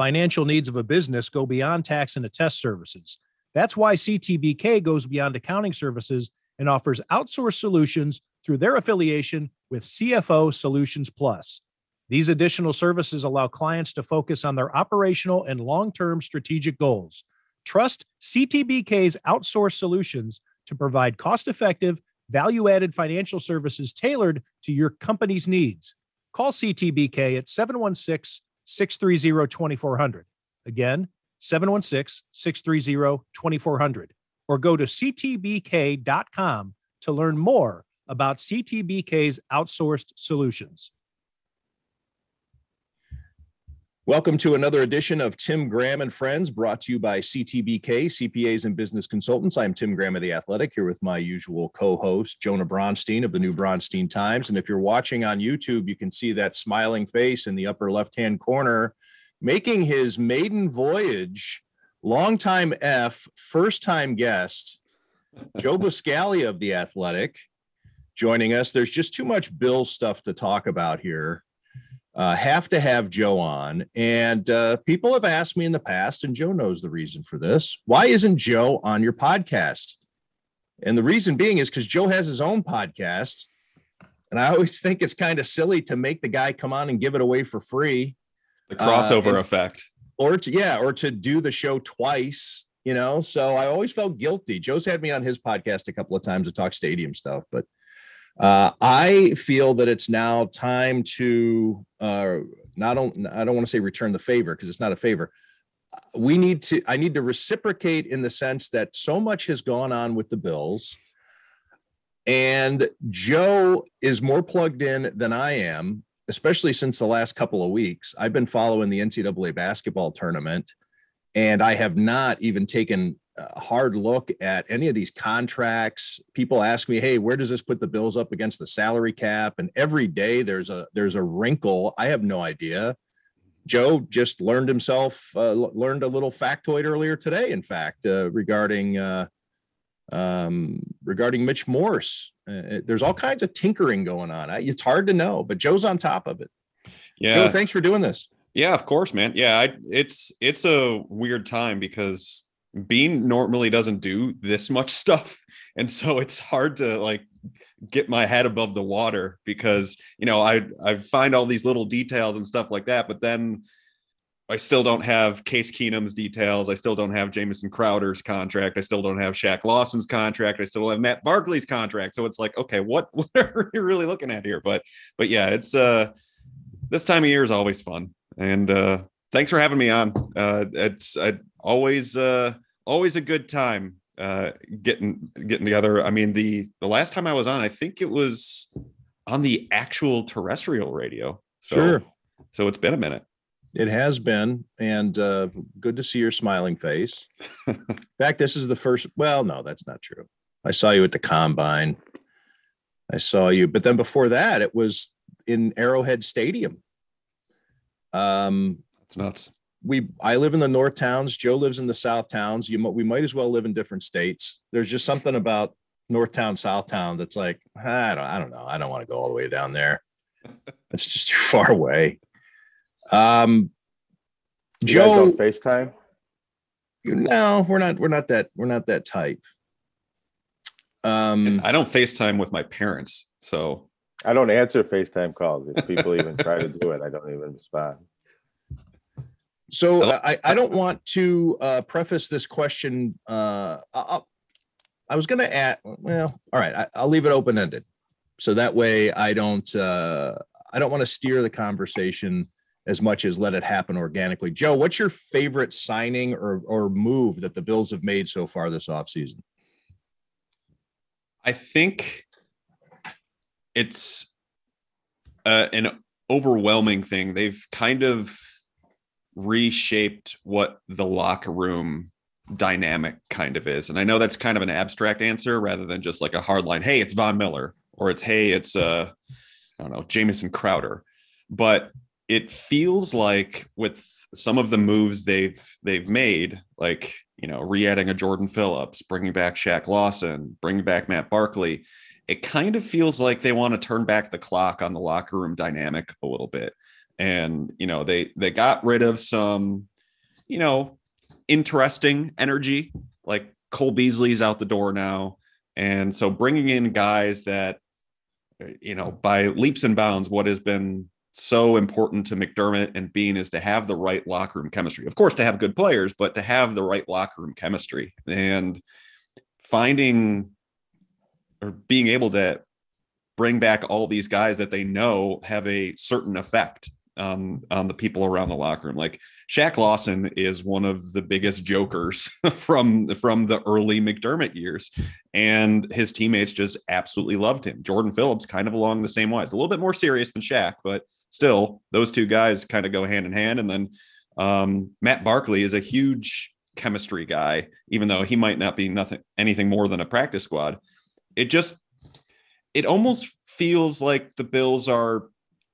Financial needs of a business go beyond tax and attest services. That's why CTBK goes beyond accounting services and offers outsourced solutions through their affiliation with CFO Solutions Plus. These additional services allow clients to focus on their operational and long term strategic goals. Trust CTBK's outsourced solutions to provide cost effective, value added financial services tailored to your company's needs. Call CTBK at 716 630 2400. Again, 716 630 2400. Or go to ctbk.com to learn more about CTBK's outsourced solutions. Welcome to another edition of Tim Graham and Friends, brought to you by CTBK, CPAs and Business Consultants. I'm Tim Graham of The Athletic, here with my usual co host, Jonah Bronstein of the New Bronstein Times. And if you're watching on YouTube, you can see that smiling face in the upper left hand corner, making his maiden voyage, longtime F, first time guest, Joe Buscaglia of The Athletic, joining us. There's just too much Bill stuff to talk about here uh, have to have Joe on. And uh, people have asked me in the past, and Joe knows the reason for this. Why isn't Joe on your podcast? And the reason being is because Joe has his own podcast. And I always think it's kind of silly to make the guy come on and give it away for free. The crossover uh, and, effect. Or to, yeah, or to do the show twice, you know? So I always felt guilty. Joe's had me on his podcast a couple of times to talk stadium stuff, but uh, I feel that it's now time to uh, not only, I don't want to say return the favor because it's not a favor. We need to, I need to reciprocate in the sense that so much has gone on with the Bills. And Joe is more plugged in than I am, especially since the last couple of weeks. I've been following the NCAA basketball tournament, and I have not even taken a hard look at any of these contracts. People ask me, "Hey, where does this put the Bills up against the salary cap?" And every day there's a there's a wrinkle. I have no idea. Joe just learned himself uh, learned a little factoid earlier today. In fact, uh, regarding uh, um, regarding Mitch Morse, uh, there's all kinds of tinkering going on. It's hard to know, but Joe's on top of it. Yeah. Joe, thanks for doing this. Yeah, of course, man. Yeah, I, it's it's a weird time because Beane normally doesn't do this much stuff. And so it's hard to like get my head above the water because, you know, I I find all these little details and stuff like that, but then I still don't have Case Keenum's details. I still don't have Jamison Crowder's contract. I still don't have Shaq Lawson's contract. I still don't have Matt Barkley's contract. So it's like, okay, what what are you really looking at here? But but yeah, it's uh this time of year is always fun. And uh thanks for having me on. Uh, it's I always uh, always a good time uh, getting getting together. I mean the the last time I was on, I think it was on the actual terrestrial radio. So sure. so it's been a minute. It has been, and uh, good to see your smiling face. In fact, this is the first. Well, no, that's not true. I saw you at the combine. I saw you, but then before that, it was in Arrowhead Stadium. Um, it's nuts. We I live in the North Towns. Joe lives in the South Towns. You we might as well live in different states. There's just something about North Town, South Town that's like I don't I don't know. I don't want to go all the way down there. It's just too far away. Um, you Joe, FaceTime. You No, we're not. We're not that. We're not that type. Um, I don't FaceTime with my parents, so I don't answer FaceTime calls. If people even try to do it, I don't even respond. So I, I don't want to uh, preface this question. Uh, I'll, I was going to add, well, all right, I, will leave it open ended, so that way I don't uh, I don't want to steer the conversation as much as let it happen organically. Joe, what's your favorite signing or or move that the Bills have made so far this offseason? I think it's uh, an overwhelming thing. They've kind of reshaped what the locker room dynamic kind of is. And I know that's kind of an abstract answer rather than just like a hard line, hey, it's Von Miller, or it's hey, it's uh I don't know, Jamison Crowder. But it feels like with some of the moves they've they've made, like you know, re-adding a Jordan Phillips, bringing back Shaq Lawson, bringing back Matt Barkley, it kind of feels like they want to turn back the clock on the locker room dynamic a little bit and you know they they got rid of some you know interesting energy like Cole Beasley's out the door now and so bringing in guys that you know by leaps and bounds what has been so important to McDermott and Beane is to have the right locker room chemistry. Of course, to have good players, but to have the right locker room chemistry and finding or being able to bring back all these guys that they know have a certain effect on on the people around the locker room. Like Shaq Lawson is one of the biggest jokers from from the early McDermott years, and his teammates just absolutely loved him. Jordan Phillips kind of along the same lines, a little bit more serious than Shaq, but still, those two guys kind of go hand in hand. And then um, Matt Barkley is a huge chemistry guy, even though he might not be nothing anything more than a practice squad. It just it almost feels like the Bills are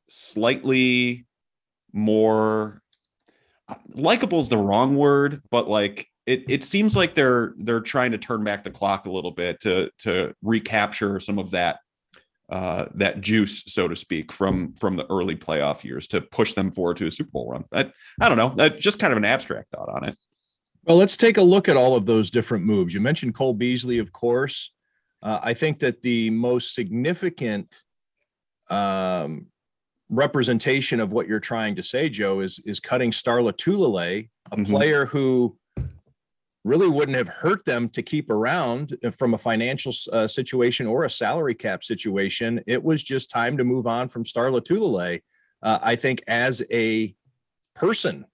slightly more likable is the wrong word, but like it, it seems like they're they're trying to turn back the clock a little bit to to recapture some of that uh, that juice, so to speak, from from the early playoff years to push them forward to a Super Bowl run. I, I don't know. That just kind of an abstract thought on it. Well, let's take a look at all of those different moves. You mentioned Cole Beasley, of course. Uh, I think that the most significant um, representation of what you're trying to say, Joe, is is cutting Star Lotulelei, a mm-hmm. player who really wouldn't have hurt them to keep around from a financial uh, situation or a salary cap situation. It was just time to move on from Star Lotulelei. Uh, I think as a person,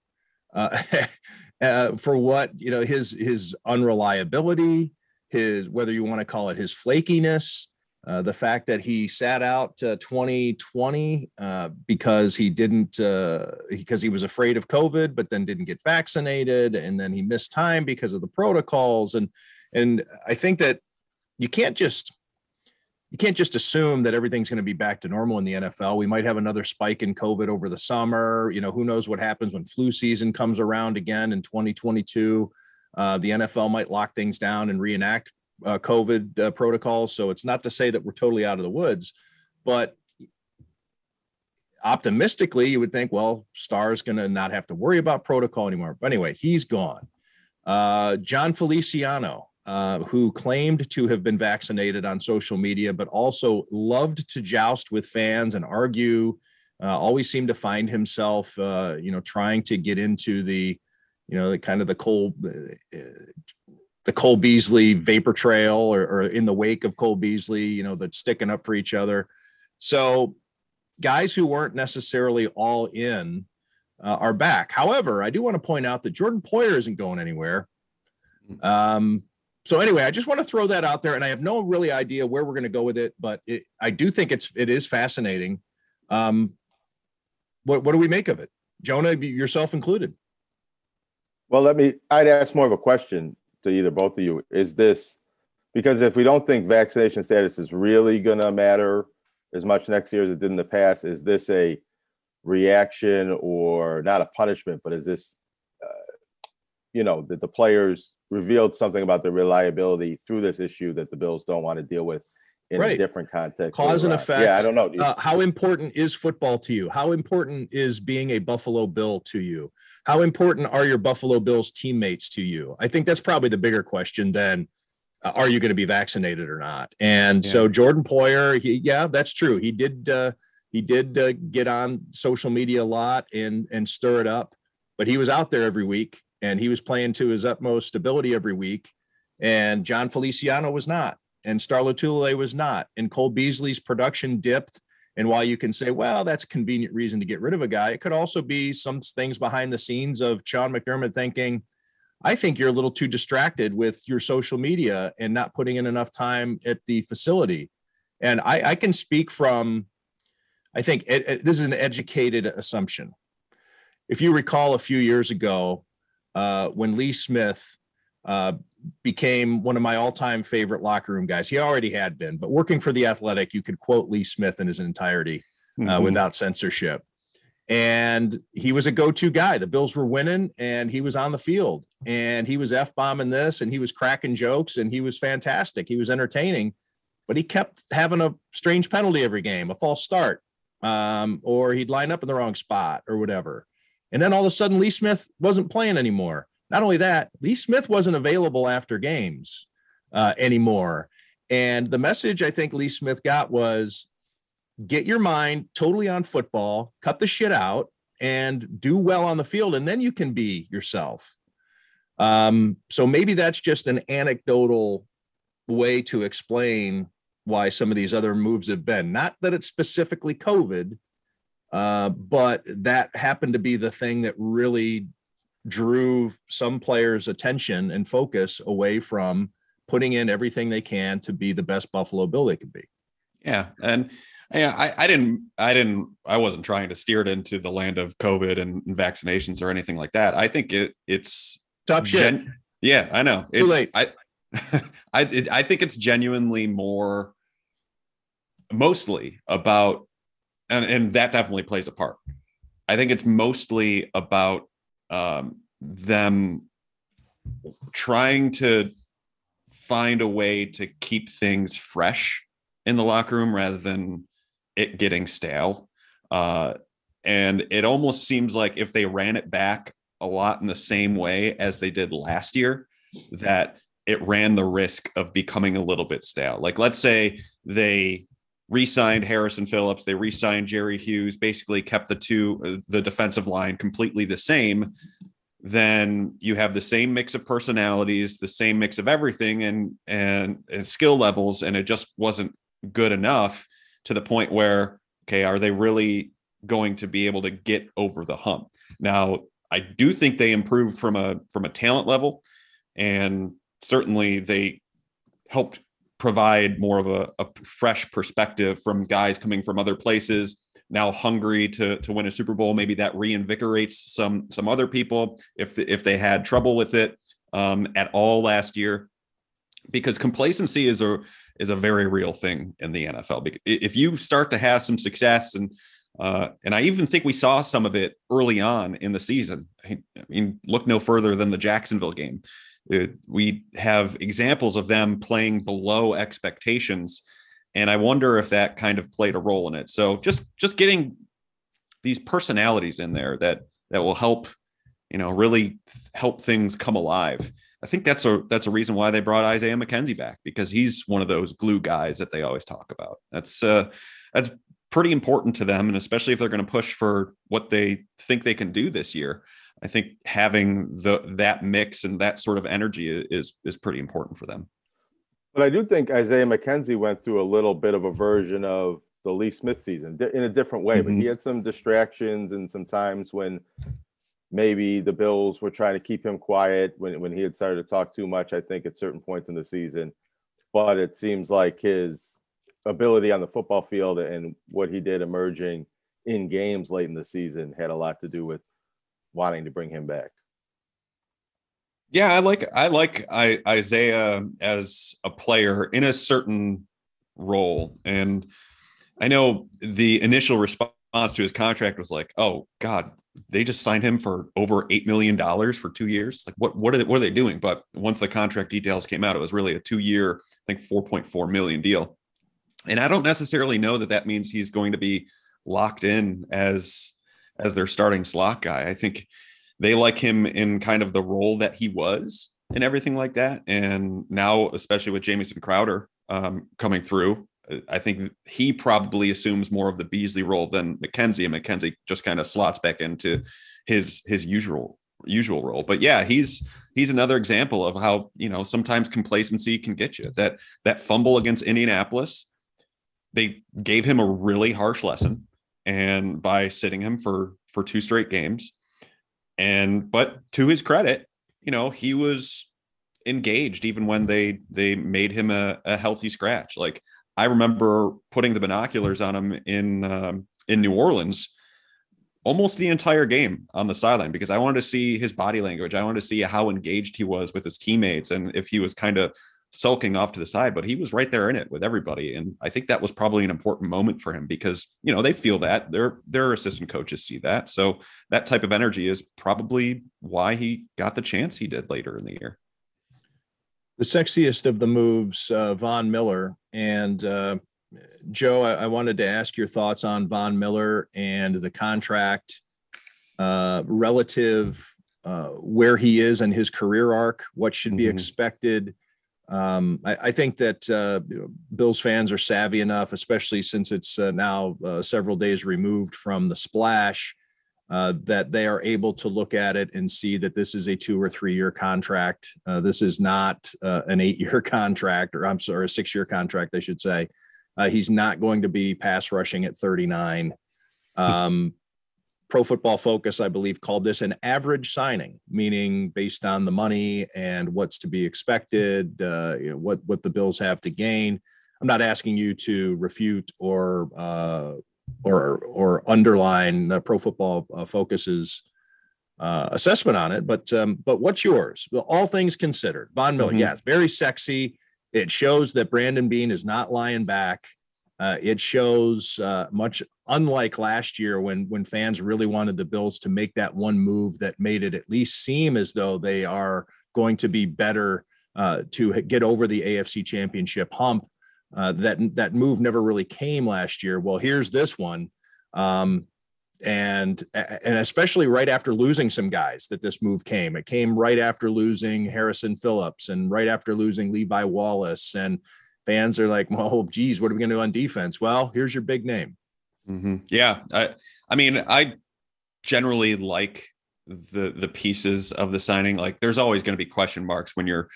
uh, uh, for what you know, his his unreliability, his whether you want to call it his flakiness, uh, the fact that he sat out uh, 2020 uh, because he didn't uh, because he was afraid of COVID, but then didn't get vaccinated, and then he missed time because of the protocols. And and I think that you can't just you can't just assume that everything's going to be back to normal in the NFL. We might have another spike in COVID over the summer. You know, who knows what happens when flu season comes around again in 2022. Uh, the NFL might lock things down and reenact uh, COVID uh, protocols. So it's not to say that we're totally out of the woods, but optimistically, you would think, well, Star's going to not have to worry about protocol anymore. But anyway, he's gone. Uh, Jon Feliciano, uh, who claimed to have been vaccinated on social media, but also loved to joust with fans and argue. Uh, always seemed to find himself, uh, you know, trying to get into the, you know, the kind of the cold, uh, the Cole Beasley vapor trail or, or, in the wake of Cole Beasley, you know, that's sticking up for each other. So guys who weren't necessarily all in uh, are back. However, I do want to point out that Jordan Poyer isn't going anywhere. Mm-hmm. Um, so anyway, I just want to throw that out there, and I have no really idea where we're going to go with it, but it, I do think it's it is fascinating. Um, what what do we make of it, Jonah, yourself included? Well, let me. I'd ask more of a question to either both of you is this. Because if we don't think vaccination status is really going to matter as much next year as it did in the past is this a reaction or not a punishment but is this uh, you know that the players revealed something about their reliability through this issue that the bills don't want to deal with in right. a different context. Cause and effect. Yeah, I don't know. Uh, how important is football to you? How important is being a Buffalo Bill to you? How important are your Buffalo Bills teammates to you? I think that's probably the bigger question than uh, are you going to be vaccinated or not? And yeah. so Jordan Poyer, he, yeah, that's true. He did uh, he did uh, get on social media a lot and and stir it up, but he was out there every week and he was playing to his utmost ability every week. And Jon Feliciano was not and Star Lotulelei was not. And Cole Beasley's production dipped. And while you can say, well, that's convenient reason to get rid of a guy, it could also be some things behind the scenes of Sean McDermott thinking, I think you're a little too distracted with your social media and not putting in enough time at the facility. And I, I can speak from, I think it, it, this is an educated assumption. If you recall a few years ago, uh, when Lee Smith uh, became one of my all-time favorite locker room guys. He already had been, but working for the Athletic, you could quote Lee Smith in his entirety uh, mm-hmm. without censorship. And he was a go-to guy. The Bills were winning, and he was on the field, and he was f-bombing this, and he was cracking jokes, and he was fantastic. He was entertaining, but he kept having a strange penalty every game, a false start. um, or he'd line up in the wrong spot or whatever. And then all of a sudden, Lee Smith wasn't playing anymore. Not only that, Lee Smith wasn't available after games uh, anymore. And the message I think Lee Smith got was get your mind totally on football, cut the shit out, and do well on the field, and then you can be yourself. Um, so maybe that's just an anecdotal way to explain why some of these other moves have been. Not that it's specifically COVID, uh, but that happened to be the thing that really drew some players' attention and focus away from putting in everything they can to be the best Buffalo Bill they could be. Yeah, and yeah, I, I didn't, I didn't, I wasn't trying to steer it into the land of COVID and vaccinations or anything like that. I think it, it's tough shit. Gen- yeah, I know. It's, Too late. I, I, it, I think it's genuinely more, mostly about, and and that definitely plays a part. I think it's mostly about um, them trying to find a way to keep things fresh in the locker room rather than it getting stale. Uh, and it almost seems like if they ran it back a lot in the same way as they did last year, that it ran the risk of becoming a little bit stale. Like, let's say they re-signed Harrison Phillips, they re-signed Jerry Hughes, basically kept the two the defensive line completely the same. Then you have the same mix of personalities, the same mix of everything, and and, and skill levels, and it just wasn't good enough to the point where okay, are they really going to be able to get over the hump? Now, I do think they improved from a from a talent level, and certainly they helped provide more of a, a, fresh perspective from guys coming from other places now hungry to to win a super bowl maybe that reinvigorates some some other people if the, if they had trouble with it um, at all last year because complacency is a is a very real thing in the NFL if you start to have some success and uh, and I even think we saw some of it early on in the season. I mean, look no further than the Jacksonville game. It, we have examples of them playing below expectations and i wonder if that kind of played a role in it. So just just getting these personalities in there that that will help you know really help things come alive. I think that's a that's a reason why they brought isaiah mckenzie back because he's one of those glue guys that they always talk about. That's uh that's pretty important to them and especially if they're going to push for what they think they can do this year I think having the that mix and that sort of energy is is pretty important for them. But I do think Isaiah McKenzie went through a little bit of a version of the Lee Smith season in a different way. Mm-hmm. But he mm-hmm. had some distractions and some times when maybe the Bills were trying to keep him quiet when, when he had started to talk too much, I think, at certain points in the season. But it seems like his ability on the football field and what he did emerging in games late in the season had a lot to do with wanting to bring him back. Yeah, I like I like I, Isaiah as a player in a certain role, and I know the initial response to his contract was like, "Oh God, they just signed him for over eight million dollars for two years. Like, what what are they, what are they doing?" But once the contract details came out, it was really a two year, I think, four point four million deal. And I don't necessarily know that that means he's going to be locked in as as their starting slot guy. I think they like him in kind of the role that he was and everything like that. And now, especially with Jamison Crowder um, coming through, I think he probably assumes more of the Beasley role than McKenzie, and McKenzie just kind of slots back into his his usual usual role. But yeah, he's he's another example of how you know sometimes complacency can get you. That that fumble against Indianapolis, they gave him a really harsh lesson and by sitting him for for two straight games. And but to his credit, you know, he was engaged even when they they made him a, a healthy scratch. Like I remember putting the binoculars on him in um, in New Orleans almost the entire game on the sideline because I wanted to see his body language. I wanted to see how engaged he was with his teammates and if he was kind of sulking off to the side, but he was right there in it with everybody. And I think that was probably an important moment for him because, you know, they feel that their their assistant coaches see that. So that type of energy is probably why he got the chance he did later in the year. The sexiest of the moves, uh, Von Miller, and uh, Joe, I, I wanted to ask your thoughts on Von Miller and the contract uh, relative uh, where he is in his career arc, what should be Mhm. expected. Um, I, I think that uh, Bills fans are savvy enough, especially since it's uh, now uh, several days removed from the splash, uh, that they are able to look at it and see that this is a two or three year contract. Uh, this is not uh, an eight year contract, or I'm sorry, a six year contract, I should say. Uh, he's not going to be pass rushing at 39. Um, Pro Football Focus, I believe, called this an average signing, meaning based on the money and what's to be expected, uh, you know, what what the Bills have to gain. I'm not asking you to refute or uh, or or underline uh, Pro Football uh, Focus's uh, assessment on it, but um, but what's yours? Well, all things considered, Von Miller, Mhm. yes, very sexy. It shows that Brandon Beane is not lying back. Uh, it shows uh, much unlike last year when when fans really wanted the Bills to make that one move that made it at least seem as though they are going to be better uh, to get over the AFC Championship hump. Uh, that that move never really came last year. Well, here's this one, um, and and especially right after losing some guys that this move came. It came right after losing Harrison Phillips and right after losing Levi Wallace and fans are like, well, geez, what are we going to do on defense? Well, here's your big name. Mhm. Yeah, I I mean I generally like the the pieces of the signing. Like there's always going to be question marks when you're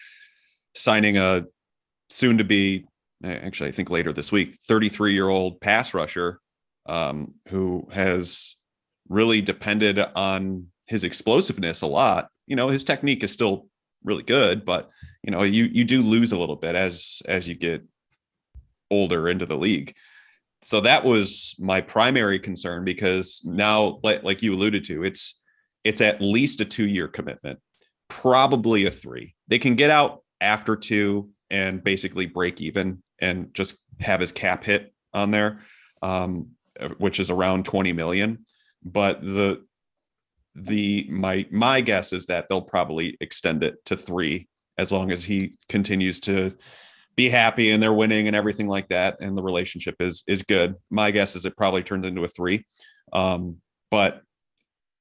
signing a soon to be actually I think later this week 33 year old pass rusher um, who has really depended on his explosiveness a lot. You know his technique is still really good, but you know you you do lose a little bit as as you get older into the league so that was my primary concern because now like, like you alluded to it's it's at least a two year commitment probably a three. They can get out after two and basically break even and just have his cap hit on there um, which is around 20 million. But the the my my guess is that they'll probably extend it to three as long as he continues to be happy and they're winning and everything like that and the relationship is is good. My guess is it probably turns into a three. Um, but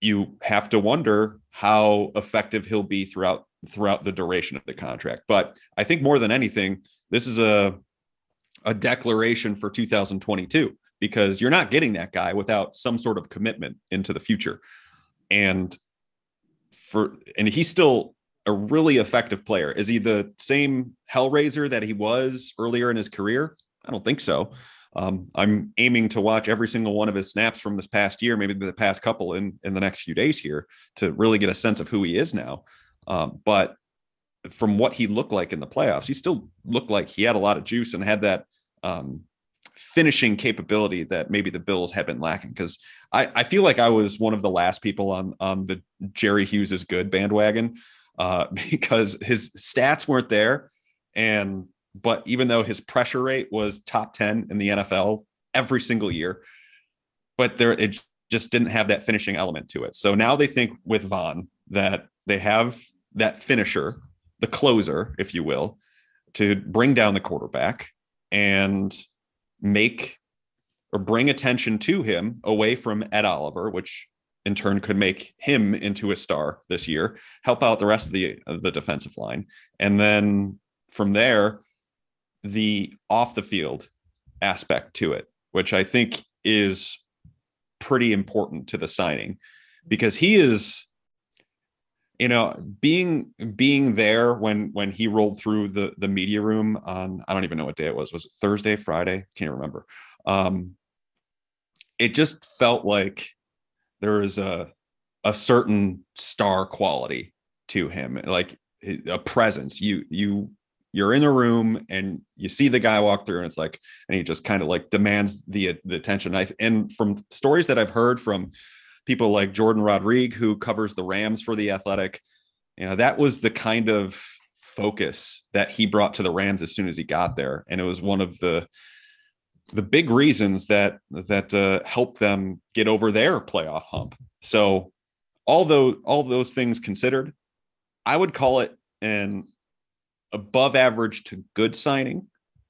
you have to wonder how effective he'll be throughout throughout the duration of the contract. But i think more than anything this is a a declaration for 2022 because you're not getting that guy without some sort of commitment into the future. And for and he's still a really effective player. Is he the same Hellraiser that he was earlier in his career? I don't think so. Um, I'm aiming to watch every single one of his snaps from this past year, maybe the past couple in in the next few days here, to really get a sense of who he is now. Um, but from what he looked like in the playoffs, he still looked like he had a lot of juice and had that um, finishing capability that maybe the Bills had been lacking. Because I, I feel like I was one of the last people on on the Jerry Hughes is good bandwagon uh, because his stats weren't there. And but even though his pressure rate was top 10 in the NFL every single year, but there it just didn't have that finishing element to it. So now they think with Von that they have that finisher, the closer, if you will, to bring down the quarterback and make or bring attention to him away from Ed Oliver, which in turn could make him into a star this year, help out the rest of the of the defensive line, and then from there, the off the field aspect to it, which I think is pretty important to the signing, because he is, you know, being being there when when he rolled through the the media room on I don't even know what day it was. Was it Thursday, Friday? Can't remember. Um, it just felt like there is a a certain star quality to him like a presence. You you you're in a room and you see the guy walk through and it's like and he just kind of like demands the the attention. I and from stories that I've heard from people like Jordan Rodrigue who covers the Rams for the Athletic you know that was the kind of focus that he brought to the Rams as soon as he got there. And it was one of the the big reasons that that uh, helped them get over their playoff hump. So, although all those things considered, I would call it an above average to good signing.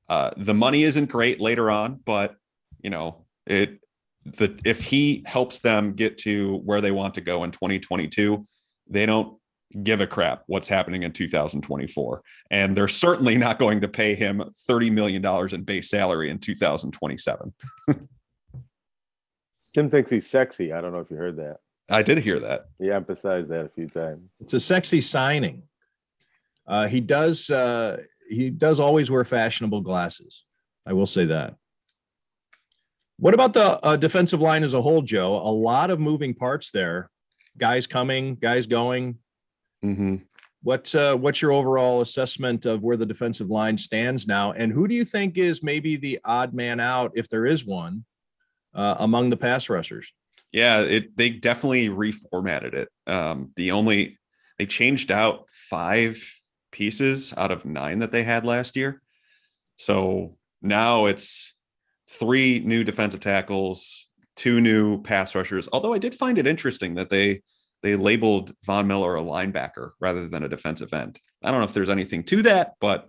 Uh, the money isn't great later on, but you know it. The if he helps them get to where they want to go in 2022, they don't give a crap what's happening in 2024. And they're certainly not going to pay him $30 million in base salary in 2027. Tim thinks he's sexy. I don't know if you heard that. I did hear that. He emphasized that a few times. It's a sexy signing. Uh, he does. Uh, he does always wear fashionable glasses. I will say that. What about the uh, defensive line as a whole, Joe? A lot of moving parts there. Guys coming, guys going. Mm-hmm. What's uh, what's your overall assessment of where the defensive line stands now, and who do you think is maybe the odd man out, if there is one, uh, among the pass rushers? Yeah, it they definitely reformatted it. Um, the only they changed out five pieces out of nine that they had last year. So now it's three new defensive tackles, two new pass rushers. Although I did find it interesting that they they labeled Von Miller a linebacker rather than a defensive end. I don't know if there's anything to that, but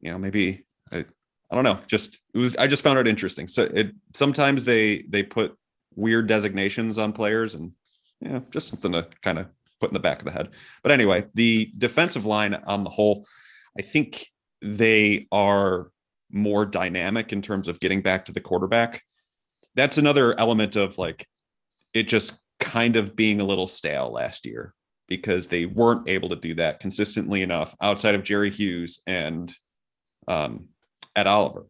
you know, maybe I, I don't know. Just it was I just found it interesting. So it sometimes they they put weird designations on players and yeah, just something to kind of put in the back of the head. But anyway, the defensive line on the whole, I think they are more dynamic in terms of getting back to the quarterback. That's another element of like it just kind of being a little stale last year because they weren't able to do that consistently enough outside of Jerry Hughes and um, Ed Oliver.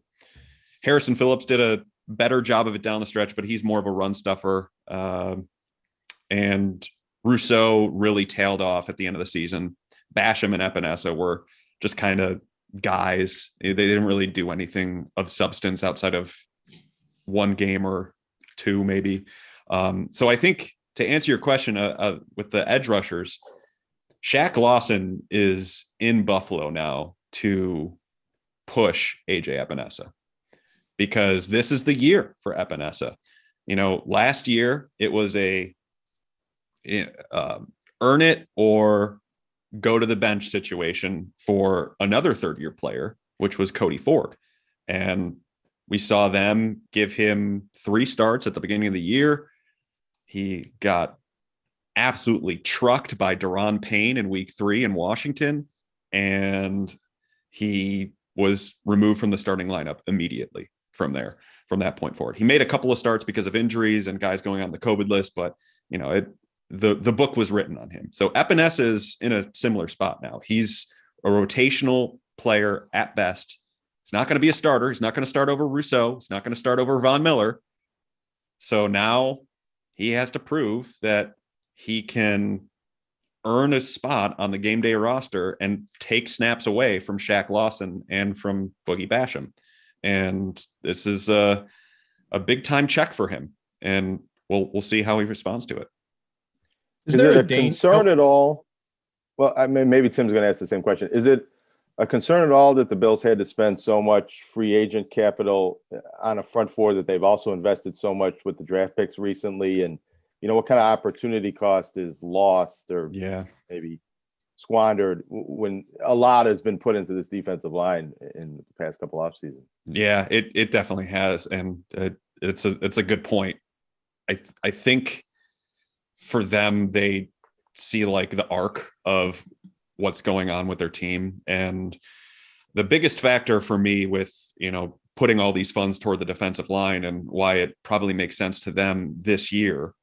Harrison Phillips did a better job of it down the stretch, but he's more of a run stuffer. Um, and Rousseau really tailed off at the end of the season. Basham and Epenesa were just kind of guys. They didn't really do anything of substance outside of one game or two, maybe. Um, so I think to answer your question uh, uh, with the edge rushers, Shaq Lawson is in Buffalo now to push AJ Epenesa because this is the year for Epenesa. You know, last year it was a uh, earn it or go to the bench situation for another third year player, which was Cody Ford. And we saw them give him three starts at the beginning of the year. He got absolutely trucked by Daron Payne in week three in Washington. And he was removed from the starting lineup immediately from there, from that point forward. He made a couple of starts because of injuries and guys going on the COVID list, but you know, it the the book was written on him. So Epenesa is in a similar spot now. He's a rotational player at best. He's not going to be a starter. He's not going to start over Rousseau. He's not going to start over Von Miller. So now he has to prove that he can earn a spot on the game day roster and take snaps away from Shaq Lawson and from Boogie Basham. And this is a, a big time check for him. And we'll we'll see how he responds to it. Is, is there a, a concern at all? Well, I mean, maybe Tim's going to ask the same question. Is it a concern at all that the Bills had to spend so much free agent capital uh, on a front four that they've also invested so much with the draft picks recently? And, you know, what kind of opportunity cost is lost or yeah, maybe squandered when a lot has been put into this defensive line in the past couple off seasons? Yeah, it, it definitely has. And uh, it's a, it's a good point. I, I think for them, they see like the arc of what's going on with their team. And the biggest factor for me with, you know, putting all these funds toward the defensive line and why it probably makes sense to them this year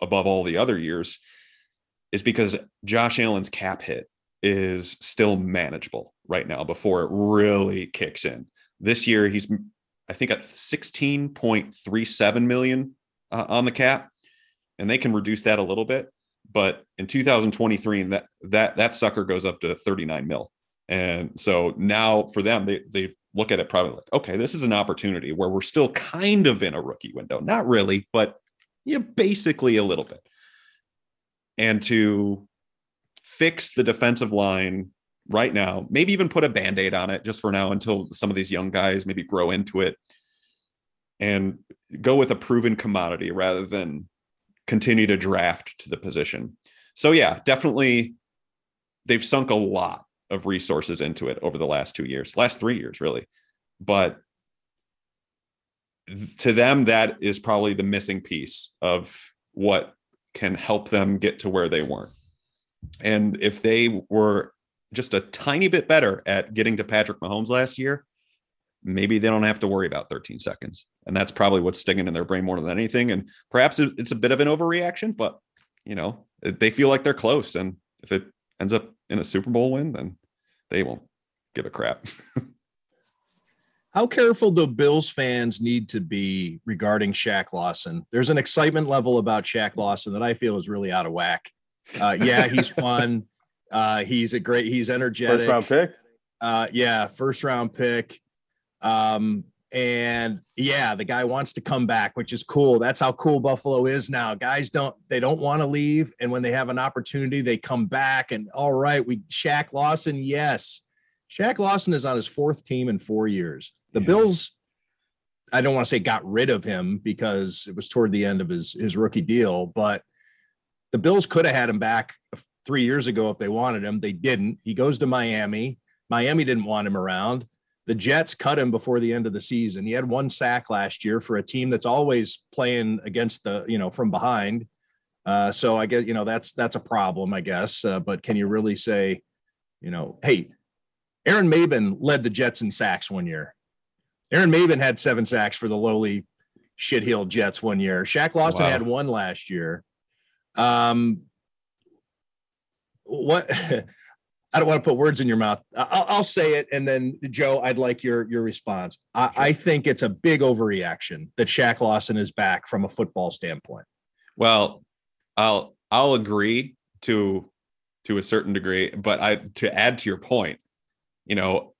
above all the other years is because Josh Allen's cap hit is still manageable right now before it really kicks in. This year, he's, I think, at 16.37 million uh, on the cap and they can reduce that a little bit. But in 2023, that that that sucker goes up to 39 mil. And so now for them, they they look at it probably like, okay, this is an opportunity where we're still kind of in a rookie window. Not really, but you know, basically a little bit. And to fix the defensive line right now, maybe even put a band-aid on it just for now until some of these young guys maybe grow into it and go with a proven commodity rather than continue to draft to the position. So yeah, definitely they've sunk a lot of resources into it over the last 2 years, last 3 years really. but to them, that is probably the missing piece of what can help them get to where they weren't. And if they were just a tiny bit better at getting to Patrick Mahomes last year, maybe they don't have to worry about 13 seconds. And that's probably what's stinging in their brain more than anything. And perhaps it's a bit of an overreaction, but you know, they feel like they're close. And if it ends up in a Super Bowl win, then they won't give a crap. How careful do Bills fans need to be regarding Shaq Lawson? There's an excitement level about Shaq Lawson that I feel is really out of whack. Uh, yeah, he's fun. Uh, he's a great. He's energetic. First round pick. Uh, yeah, first round pick. Um, and yeah, the guy wants to come back, which is cool. That's how cool Buffalo is now. Guys don't they don't want to leave, and when they have an opportunity, they come back. And all right, we Shaq Lawson, yes, Shaq Lawson is on his fourth team in four years. The yeah. Bills, I don't want to say got rid of him because it was toward the end of his his rookie deal, but the Bills could have had him back three years ago if they wanted him. They didn't. He goes to Miami. Miami didn't want him around. The Jets cut him before the end of the season. He had one sack last year for a team that's always playing against the, you know, from behind. Uh, so I guess, you know, that's that's a problem, I guess. Uh, but can you really say, you know, hey, Aaron Maybin led the Jets in sacks one year. Aaron Maybin had seven sacks for the lowly shitheel Jets one year. Shaq Lawson wow. had one last year. Um, what I don't want to put words in your mouth. I'll, I'll say it, and then Joe, I'd like your your response. I, sure. I, think it's a big overreaction that Shaq Lawson is back from a football standpoint. Well, I'll I'll agree to to a certain degree, but I to add to your point, you know,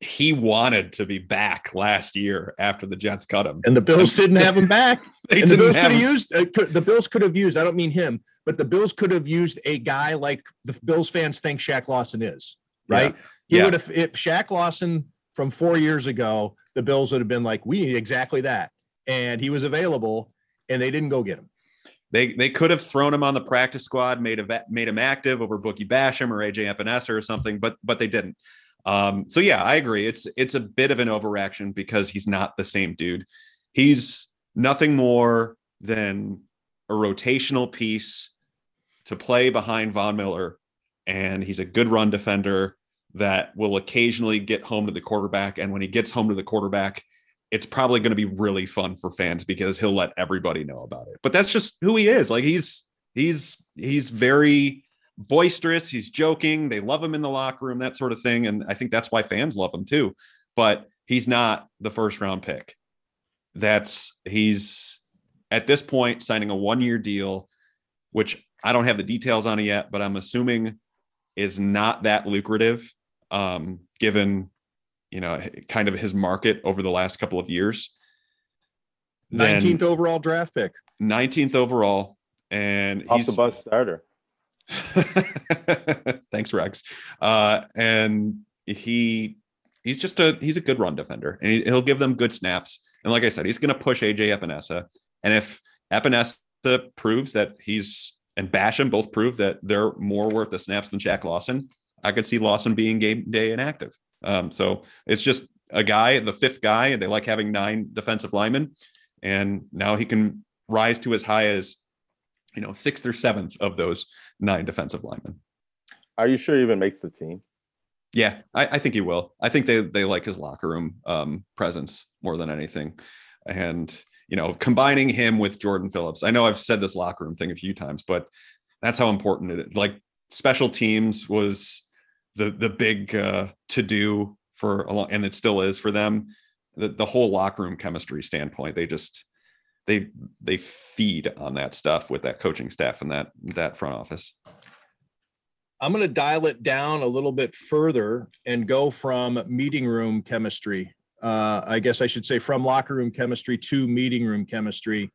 he wanted to be back last year after the Jets cut him, and the Bills didn't have him back. they and the Bills could have used uh, could, the Bills could have used. I don't mean him, but the Bills could have used a guy like the Bills fans think Shaq Lawson is. Right? Yeah. He yeah. would have if Shaq Lawson from four years ago, the Bills would have been like, we need exactly that, and he was available, and they didn't go get him. They, they could have thrown him on the practice squad, made a, made him active over Boogie Basham or AJ Epenesa or something, but but they didn't. Um, so yeah, I agree. It's it's a bit of an overreaction because he's not the same dude. He's nothing more than a rotational piece to play behind Von Miller, and he's a good run defender that will occasionally get home to the quarterback. And when he gets home to the quarterback, it's probably going to be really fun for fans because he'll let everybody know about it. But that's just who he is. Like he's he's he's very boisterous. He's joking. They love him in the locker room, that sort of thing. And I think that's why fans love him too. But he's not the first round pick. That's he's at this point signing a one year deal, which I don't have the details on it yet, but I'm assuming is not that lucrative, um, given you know kind of his market over the last couple of years. 19th overall draft pick. 19th overall, and off he's the bus starter. Thanks, Rex. Uh, and he he's just a he's a good run defender, and he, will give them good snaps. And like I said, he's going to push AJ Epenesa. And if Epenesa proves that he's and Basham both prove that they're more worth the snaps than Shaq Lawson, I could see Lawson being game day inactive. Um, so it's just a guy, the fifth guy, and they like having nine defensive linemen. And now he can rise to as high as you know sixth or seventh of those nine defensive linemen. Are you sure he even makes the team? Yeah, I, I think he will. I think they they like his locker room um, presence more than anything, and you know, combining him with Jordan Phillips. I know I've said this locker room thing a few times, but that's how important it is. Like special teams was the the big uh, to do for a long, and it still is for them. The, the whole locker room chemistry standpoint, they just they they feed on that stuff with that coaching staff and that that front office. I'm going to dial it down a little bit further and go from meeting room chemistry. Uh, I guess I should say from locker room chemistry to meeting room chemistry.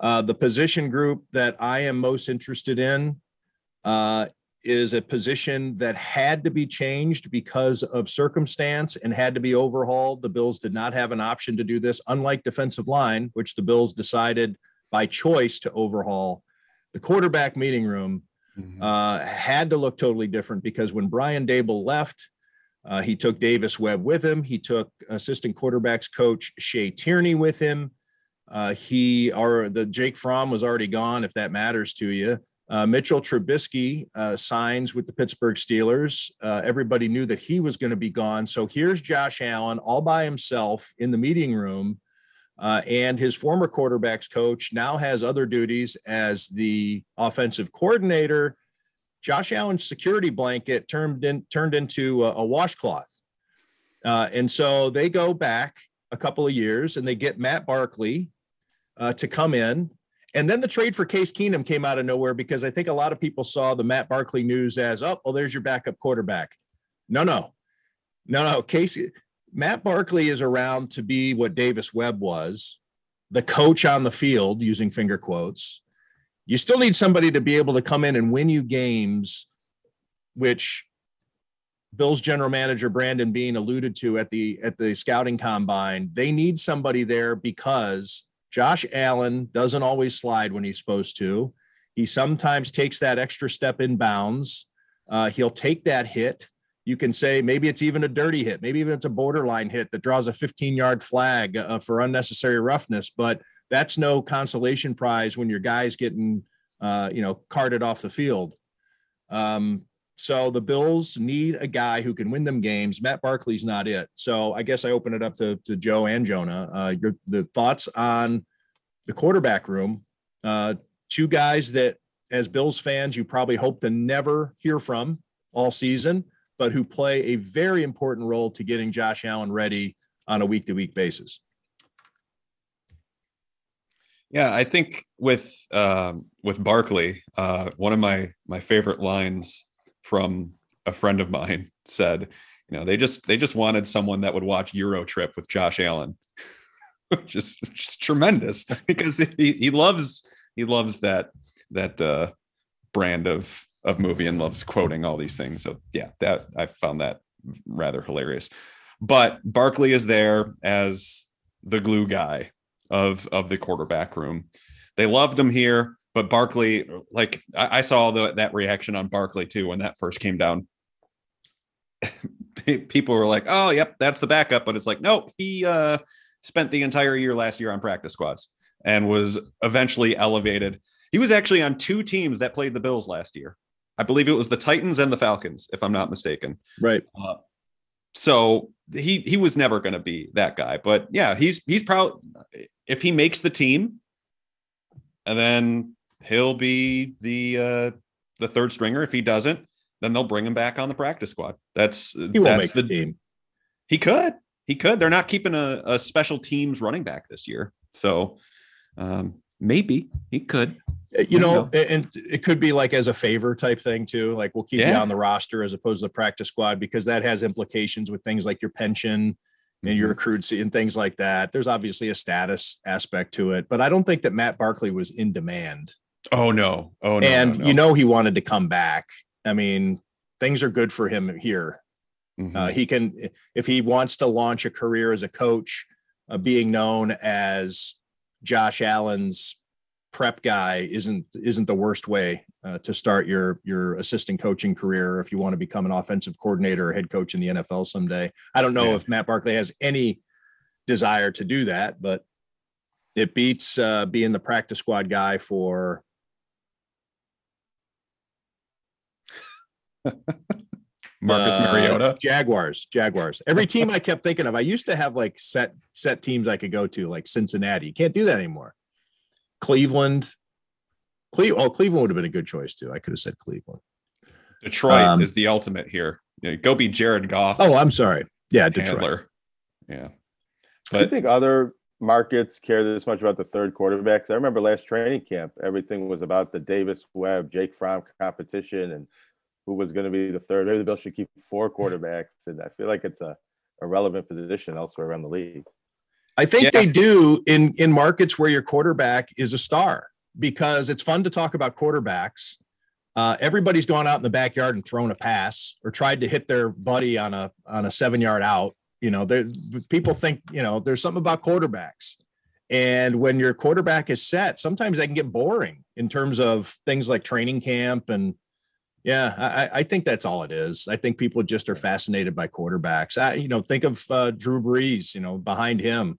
Uh, the position group that I am most interested in uh, is a position that had to be changed because of circumstance and had to be overhauled. The Bills did not have an option to do this, unlike defensive line, which the Bills decided by choice to overhaul. The quarterback meeting room mm-hmm. uh, had to look totally different because when Brian Daboll left, Uh, he took Davis Webb with him. He took assistant quarterbacks coach Shea Tierney with him. Uh, he or the Jake Fromm was already gone, if that matters to you. Uh, Mitchell Trubisky uh, signs with the Pittsburgh Steelers. Uh, everybody knew that he was going to be gone. So here's Josh Allen all by himself in the meeting room. Uh, and his former quarterbacks coach now has other duties as the offensive coordinator. Josh Allen's security blanket turned in, turned into a, a washcloth. Uh, and so they go back a couple of years and they get Matt Barkley uh, to come in and then the trade for Case Keenum came out of nowhere because I think a lot of people saw the Matt Barkley news as, oh, well, there's your backup quarterback. No, no, no, no. Case Matt Barkley is around to be what Davis Webb was, the coach on the field, using finger quotes. You still need somebody to be able to come in and win you games, which Bill's general manager Brandon Beane alluded to at the at the scouting combine. They need somebody there because Josh Allen doesn't always slide when he's supposed to. He sometimes takes that extra step in bounds. Uh, he'll take that hit. You can say maybe it's even a dirty hit, maybe even it's a borderline hit that draws a 15 yard flag uh, for unnecessary roughness. But that's no consolation prize when your guy's getting, uh, you know, carted off the field. Um, so the Bills need a guy who can win them games. Matt Barkley's not it. So I guess I open it up to, to Joe and Jonah. Uh, your the thoughts on the quarterback room. Uh, two guys that, as Bills fans, you probably hope to never hear from all season, but who play a very important role to getting Josh Allen ready on a week to week basis. Yeah, I think with um, with Barkley, uh, one of my my favorite lines from a friend of mine said, you know, they just they just wanted someone that would watch Euro Trip with Josh Allen, which is just tremendous because he, he loves he loves that that uh, brand of of movie and loves quoting all these things. So yeah, that I found that rather hilarious. But Barkley is there as the glue guy of of the quarterback room. They loved him here. But Barkley, like I, I saw the, that reaction on Barkley too when that first came down. People were like, "Oh, yep, that's the backup," but it's like, nope, he uh, spent the entire year last year on practice squads and was eventually elevated. He was actually on two teams that played the Bills last year. I believe it was the Titans and the Falcons, if I'm not mistaken. Right. Uh, so he he was never going to be that guy, but yeah, he's he's proud if he makes the team, and then he'll be the uh, the third stringer. If he doesn't, then they'll bring him back on the practice squad. That's he won't that's make the, the team. He could. He could. They're not keeping a, a special teams running back this year, so um, maybe he could. Uh, you know, know, and it could be like as a favor type thing too. Like we'll keep yeah. you on the roster as opposed to the practice squad because that has implications with things like your pension and your mm-hmm. accrued and things like that. There's obviously a status aspect to it, but I don't think that Matt Barkley was in demand Oh no! Oh no! And no, no. you know he wanted to come back. I mean, things are good for him here. Mm-hmm. Uh, he can, if he wants to launch a career as a coach, uh, being known as Josh Allen's prep guy isn't isn't the worst way uh, to start your your assistant coaching career if you want to become an offensive coordinator or head coach in the NFL someday. I don't know yeah. if Matt Barkley has any desire to do that, but it beats uh, being the practice squad guy for Marcus uh, Mariota. Jaguars. Jaguars. Every team I kept thinking of, I used to have like set set teams I could go to, like Cincinnati. You can't do that anymore. Cleveland. Cle- oh, Cleveland would have been a good choice too. I could have said Cleveland. Detroit um, is the ultimate here. Yeah, go be Jared Goff. Oh, I'm sorry. Yeah, Detroit. Handler. Yeah. But, I think other markets care this much about the third quarterbacks. I remember last training camp, everything was about the Davis Webb, Jake Fromm competition and who was going to be the third. Maybe the Bills should keep four quarterbacks, and I feel like it's a, a relevant position elsewhere around the league. I think yeah. they do in in markets where your quarterback is a star because it's fun to talk about quarterbacks. Uh, everybody's gone out in the backyard and thrown a pass or tried to hit their buddy on a on a seven yard out. You know, there people think you know there's something about quarterbacks, and when your quarterback is set, sometimes they can get boring in terms of things like training camp and Yeah, I, I think that's all it is. I think people just are fascinated by quarterbacks. I, you know, think of uh, Drew Brees. You know, behind him,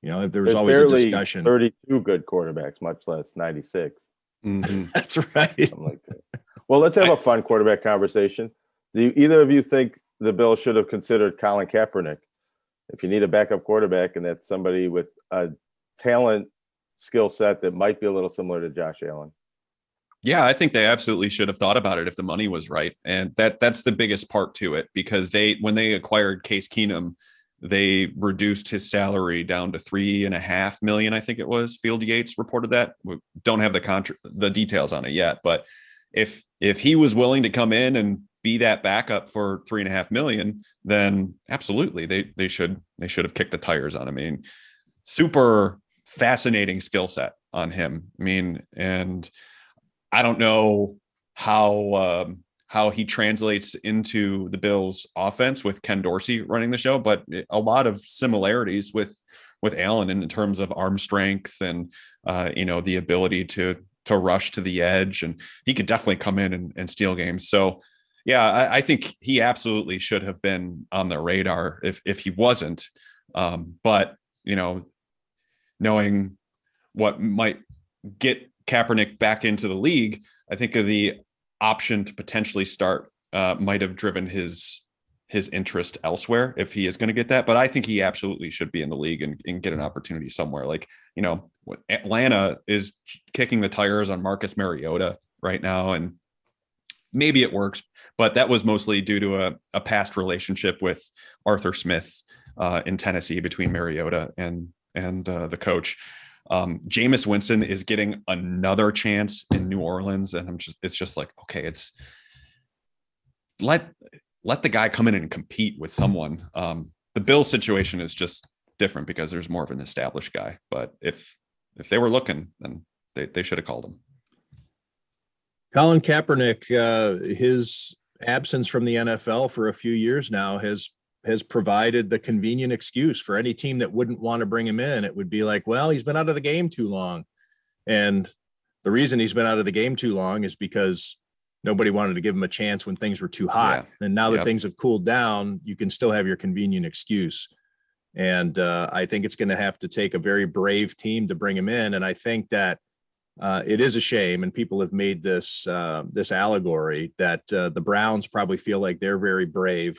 you know, there was There's always a discussion. 32 good quarterbacks, much less 96. Mhm. That's right. something like that. Well, let's have a fun quarterback conversation. Do you, either of you think the Bills should have considered Colin Kaepernick? If you need a backup quarterback, and that's somebody with a talent skill set that might be a little similar to Josh Allen. Yeah, I think they absolutely should have thought about it if the money was right, and that that's the biggest part to it because they when they acquired Case Keenum, they reduced his salary down to three and a half million. I think it was. Field Yates reported that. We don't have the contract the details on it yet, but if if he was willing to come in and be that backup for three and a half million, then absolutely they they should they should have kicked the tires on him. I mean, super fascinating skill set on him. I mean, and I don't know how um, how he translates into the Bills' offense with Ken Dorsey running the show, but a lot of similarities with with Allen in terms of arm strength and uh, you know the ability to to rush to the edge, and he could definitely come in and, and steal games. So. Yeah, I, I think he absolutely should have been on the radar if if he wasn't. Um, but you know, knowing what might get Kaepernick back into the league, I think the option to potentially start uh, might have driven his his interest elsewhere if he is going to get that. But I think he absolutely should be in the league and, and get an opportunity somewhere. Like you know, Atlanta is kicking the tires on Marcus Mariota right now, and maybe it works, but that was mostly due to a, a past relationship with Arthur Smith uh, in Tennessee between Mariota and and uh, the coach. Um, Jameis Winston is getting another chance in New Orleans, and I'm just it's just like okay, it's let let the guy come in and compete with someone. Um, the Bill situation is just different because there's more of an established guy. But if if they were looking, then they, they should have called him. Colin Kaepernick, uh, his absence from the NFL for a few years now has has provided the convenient excuse for any team that wouldn't want to bring him in. It would be like, well, he's been out of the game too long, and the reason he's been out of the game too long is because nobody wanted to give him a chance when things were too hot. Yeah. And now that Yep. things have cooled down, you can still have your convenient excuse. And uh, I think it's going to have to take a very brave team to bring him in. And I think that uh, it is a shame, and people have made this uh, this allegory that uh, the Browns probably feel like they're very brave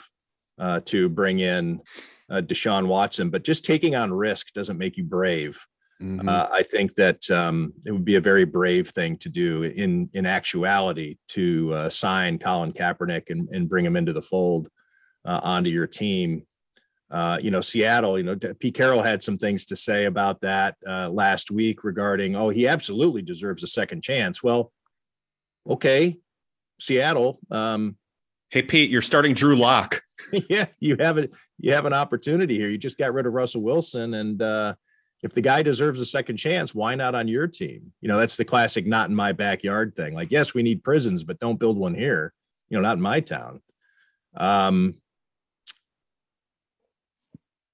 uh, to bring in uh, Deshaun Watson, but just taking on risk doesn't make you brave. Mhm. Uh, I think that um, it would be a very brave thing to do in in actuality to uh, sign Colin Kaepernick and, and bring him into the fold uh, onto your team. Uh, you know, Seattle, you know, Pete Carroll had some things to say about that uh, last week regarding, oh, he absolutely deserves a second chance. Well, okay, Seattle, um, hey Pete, you're starting Drew Lock. yeah, you have it. You have an opportunity here. You just got rid of Russell Wilson, and uh, if the guy deserves a second chance, why not on your team? You know, that's the classic "not in my backyard" thing. Like, yes, we need prisons, but don't build one here. You know, not in my town. Um,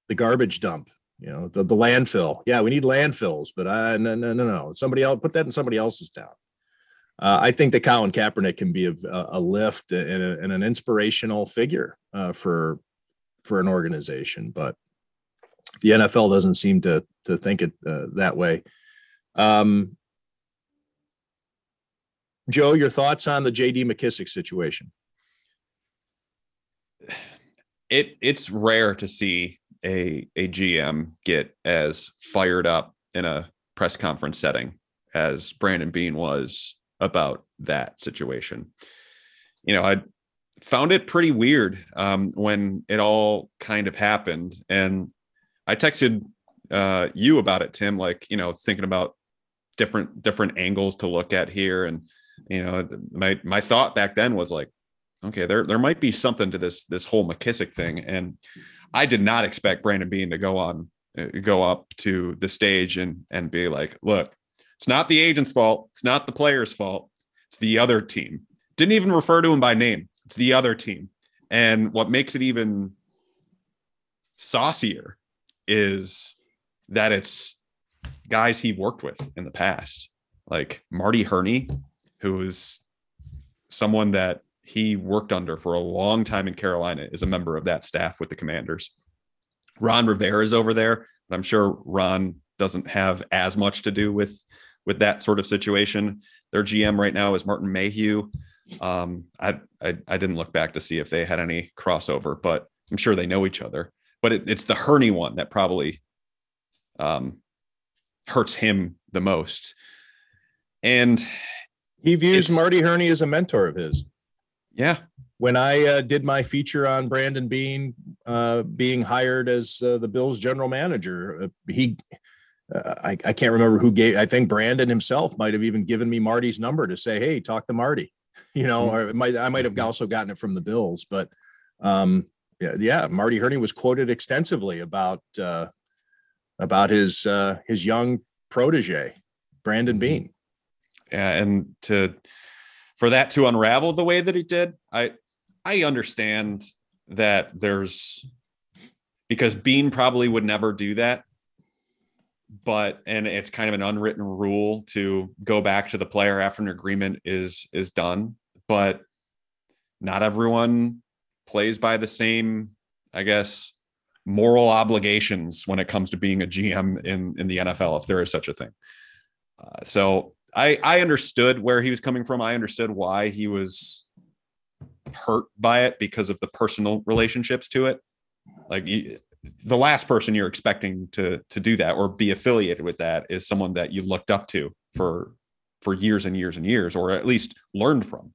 the garbage dump. You know, the the landfill. Yeah, we need landfills, but I no no no no. Somebody else put that in somebody else's town. Uh, I think that Colin Kaepernick can be a, a lift and, a, and an inspirational figure uh, for for an organization, but the NFL doesn't seem to to think it uh, that way. Um, Joe, your thoughts on the J.D. McKissic situation? It it's rare to see a a GM get as fired up in a press conference setting as Brandon Beane was about that situation. You know, I found it pretty weird um, when it all kind of happened, and I texted uh, you about it, Tim. Like, you know, thinking about different different angles to look at here, and you know, my my thought back then was like, okay, there there might be something to this this whole McKissic thing, and I did not expect Brandon Beane to go on uh, go up to the stage and and be like, look, it's not the agent's fault, it's not the player's fault, it's the other team. Didn't even refer to him by name. It's the other team. And what makes it even saucier is that it's guys he worked with in the past, like Marty Hurney, who is someone that he worked under for a long time in Carolina is a member of that staff with the Commanders. Ron Rivera is over there, but I'm sure Ron doesn't have as much to do with with that sort of situation. Their GM right now is Martin Mayhew. Um, I, I, I didn't look back to see if they had any crossover, but I'm sure they know each other. But it, it's the Hurney one that probably um, hurts him the most. And He views Marty Hurney as a mentor of his. yeah, When I uh, did my feature on Brandon Beane uh, being hired as uh, the Bills general manager, uh, he, uh, I, I can't remember who gave, I think Brandon himself might have even given me Marty's number to say, hey, talk to Marty, you know, or it might, I might have also gotten it from the Bills, but um, yeah, yeah, Marty Hurney was quoted extensively about uh, about his uh, his young protege, Brandon Beane. yeah, and to for that to unravel the way that it did, I I understand that there's because Beane probably would never do that. But and it's kind of an unwritten rule to go back to the player after an agreement is is done. But not everyone plays by the same, I guess, moral obligations when it comes to being a GM in in the NFL, if there is such a thing. Uh, so I I understood where he was coming from. I understood why he was hurt by it because of the personal relationships to it. Like the last person you're expecting to to do that or be affiliated with that is someone that you looked up to for for years and years and years, or at least learned from.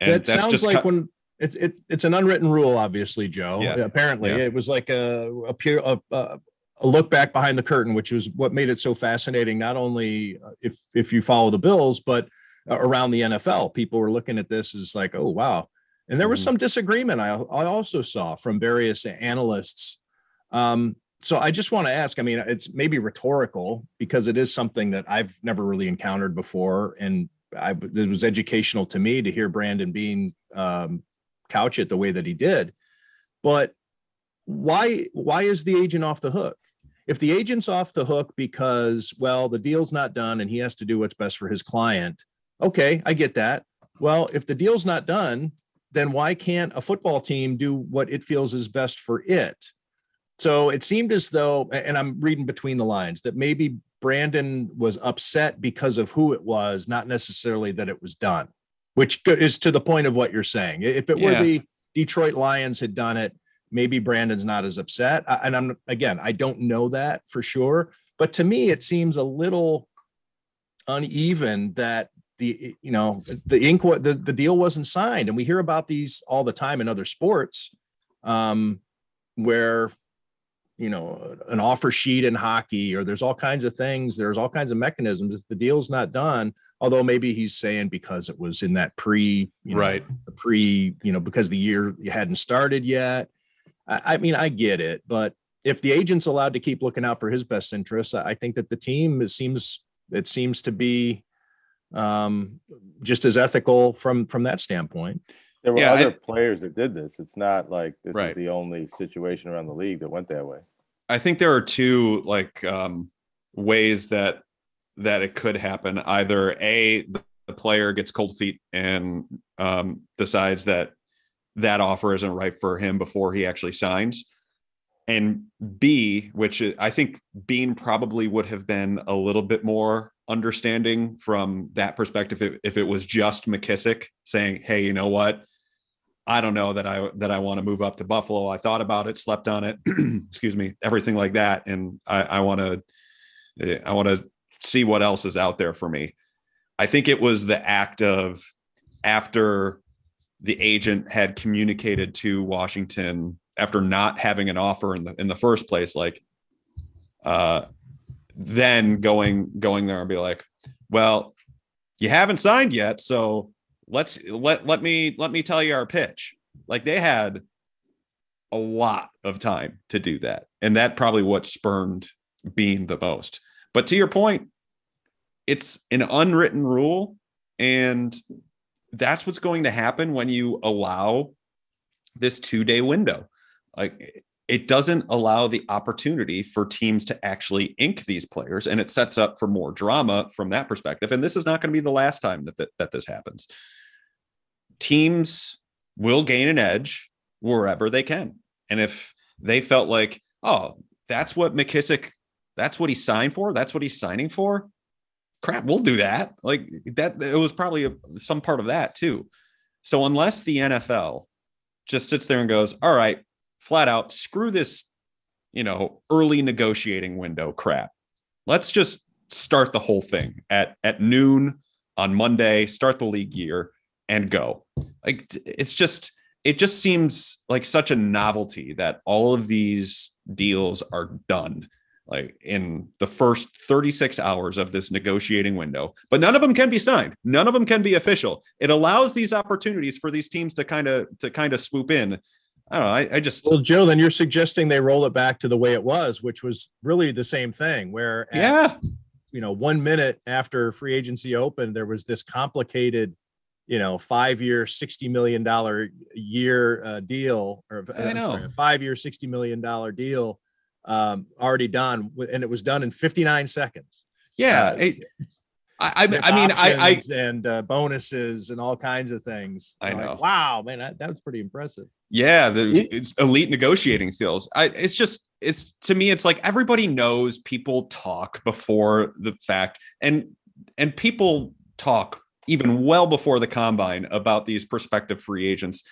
And that sounds like when it's it, it's an unwritten rule, obviously, Joe. Yeah. Apparently, Yeah. it was like a a, pure, a a a look back behind the curtain, which was what made it so fascinating. Not only uh, if if you follow the Bills, but uh, around the NFL, people were looking at this as like, oh wow. And there was Mhm. some disagreement. I I also saw from various analysts. Um, so I just want to ask. I mean, it's maybe rhetorical because it is something that I've never really encountered before, and I it was educational to me to hear Brandon Beane um, couch it the way that he did. But why why is the agent off the hook? If the agent's off the hook because well the deal's not done and he has to do what's best for his client, okay, I get that. Well, if the deal's not done, then why can't a football team do what it feels is best for it? So it seemed as though, and I'm reading between the lines, that maybe Brandon was upset because of who it was, not necessarily that it was done, which is to the point of what you're saying. If it were the Detroit Lions had done it, maybe Brandon's not as upset. And I'm again, I don't know that for sure, but to me, it seems a little uneven that the you know the ink the, the deal wasn't signed. And we hear about these all the time in other sports um where you know an offer sheet in hockey or there's all kinds of things there's all kinds of mechanisms. If the deal's not done although maybe he's saying because it was in that pre you know, right. the pre you know because the year hadn't started yet. I, I mean i get it but if the agent's allowed to keep looking out for his best interests i I think that the team it seems it seems to be um just as ethical from from that standpoint There were Yeah, I- other players that did this. It's not like this Right. is the only situation around the league that went that way. I think there are two like um, ways that that it could happen. Either a the, the player gets cold feet and um, decides that that offer isn't right for him before he actually signs, and B, which I think Beane probably would have been a little bit more understanding from that perspective if, if it was just McKissic saying, "Hey, you know what." I don't know that I that I want to move up to Buffalo. I thought about it, slept on it, excuse me, everything like that, and I, I want to I want to see what else is out there for me. I think it was the act of after the agent had communicated to Washington after not having an offer in the in the first place, like uh, then going going there and be like, well, you haven't signed yet, so let's let let me let me tell you our pitch. Like they had a lot of time to do that, and that probably what spurned Beane the most. But to your point, it's an unwritten rule, and that's what's going to happen when you allow this two day window. Like it doesn't allow the opportunity for teams to actually ink these players, and it sets up for more drama from that perspective. And this is not going to be the last time that that, that this happens. teams will gain an edge wherever they can. And if they felt like, oh, that's what McKissic that's what he signed for, that's what he's signing for, crap, we'll do that. Like that, it was probably a, some part of that too. So unless the NFL just sits there and goes, all right, flat out, screw this, you know, early negotiating window crap. Let's just start the whole thing at at noon on Monday, start the league year and go. Like it's just it just seems like such a novelty that all of these deals are done like in the first 36 hours of this negotiating window but none of them can be signed none of them can be official it allows these opportunities for these teams to kind of to kind of swoop in i don't know I, I, just well joe then you're suggesting they roll it back to the way it was which was really the same thing where at, yeah you know one minute after free agency opened there was this complicated you know five year 60 million dollar year uh, deal or I know. Five year 60 million dollar deal um, already done, and it was done in 59 seconds. Yeah. Uh, it, I, I, I mean, I, I and uh, bonuses and all kinds of things. I know. Like, wow, man, that, that was pretty impressive. Yeah, the, it's elite negotiating skills. I, it's just, it's to me, it's like everybody knows people talk before the fact, and and people talk even well before the combine about these prospective free agents.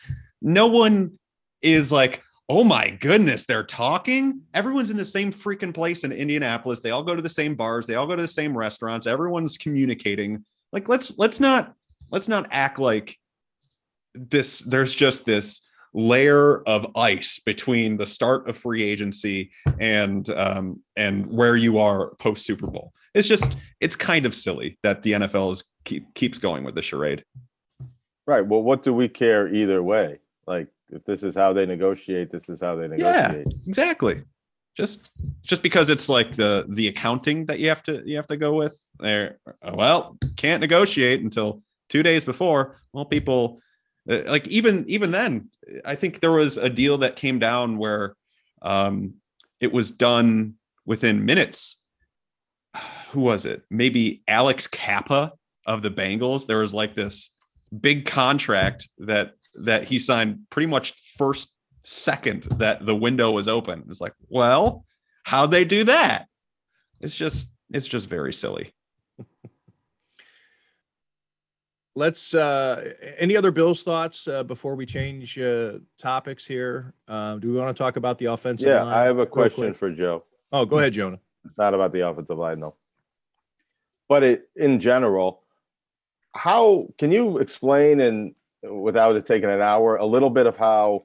No one is like, oh my goodness, they're talking. Everyone's in the same freaking place in Indianapolis. They all go to the same bars. They all go to the same restaurants. Everyone's communicating. Like let's let's not let's not act like this. There's just this layer of ice between the start of free agency and um, and where you are post Super Bowl. It's just it's kind of silly that the NFL is keep, keeps going with the charade. Right. Well, what do we care either way? Like if this is how they negotiate, this is how they negotiate. Yeah, exactly. Just just because it's like the the accounting that you have to you have to go with there. Well, can't negotiate until two days before. Well, people like even even then, I think there was a deal that came down where um, it was done within minutes. Who was it? Maybe Alex Cappa of the Bengals. There was like this big contract that that he signed pretty much first second that the window was open. It's like, well, how'd they do that? It's just it's just very silly. Let's uh any other Bills thoughts uh, before we change uh topics here? Uh, do we want to talk about the offensive yeah, line? I have a question for Joe. Oh, go ahead, Jonah. Not about the offensive line, though But it in general, how can you explain and without it taking an hour, a little bit of how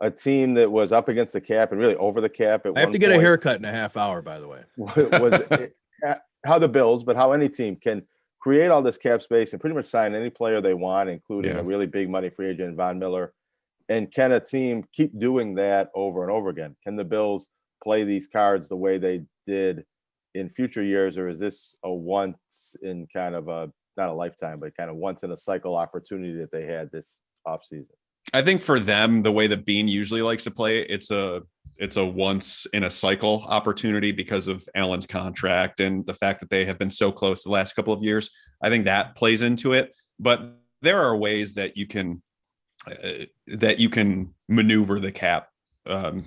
a team that was up against the cap and really over the cap. I have to get a haircut in a half hour, by the way. was it, how the Bills, but how any team can create all this cap space and pretty much sign any player they want, including yeah. a really big money free agent, Von Miller. And can a team keep doing that over and over again? Can the Bills play these cards the way they did in future years, or is this a once in kind of a not a lifetime, but kind of once in a cycle opportunity that they had this offseason. I think for them, the way that Beane usually likes to play, it's a it's a once in a cycle opportunity because of Allen's contract and the fact that they have been so close the last couple of years. I think that plays into it. But there are ways that you can uh, that you can maneuver the cap um,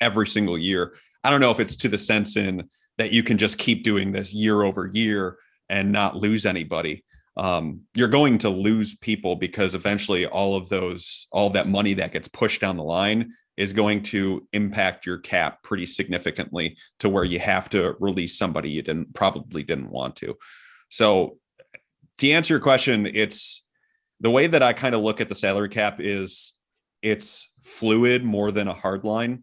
every single year. I don't know if it's to the sense in that you can just keep doing this year over year and not lose anybody um, you're going to lose people because eventually all of those all that money that gets pushed down the line is going to impact your cap pretty significantly to where you have to release somebody you didn't probably didn't want to. So to answer your question it's the way that i kind of look at the salary cap is it's fluid more than a hard line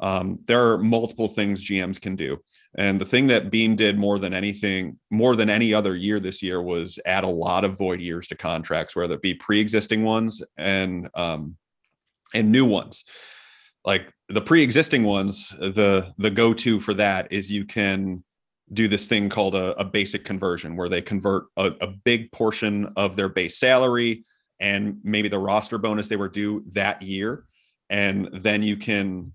um, there are multiple things gms can do and the thing that Beane did more than anything, more than any other year this year, was add a lot of void years to contracts, whether it be pre-existing ones and um, and new ones. Like the pre-existing ones, the the go-to for that is you can do this thing called a, a basic conversion, where they convert a, a big portion of their base salary and maybe the roster bonus they were due that year, and then you can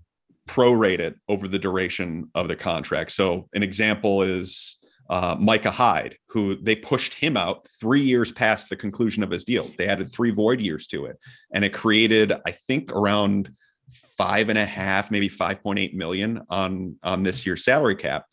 prorate it over the duration of the contract. So an example is uh, Micah Hyde, who they pushed him out three years past the conclusion of his deal. They added three void years to it, and it created, I think, around five and a half, maybe 5.8 million on on this year's salary cap.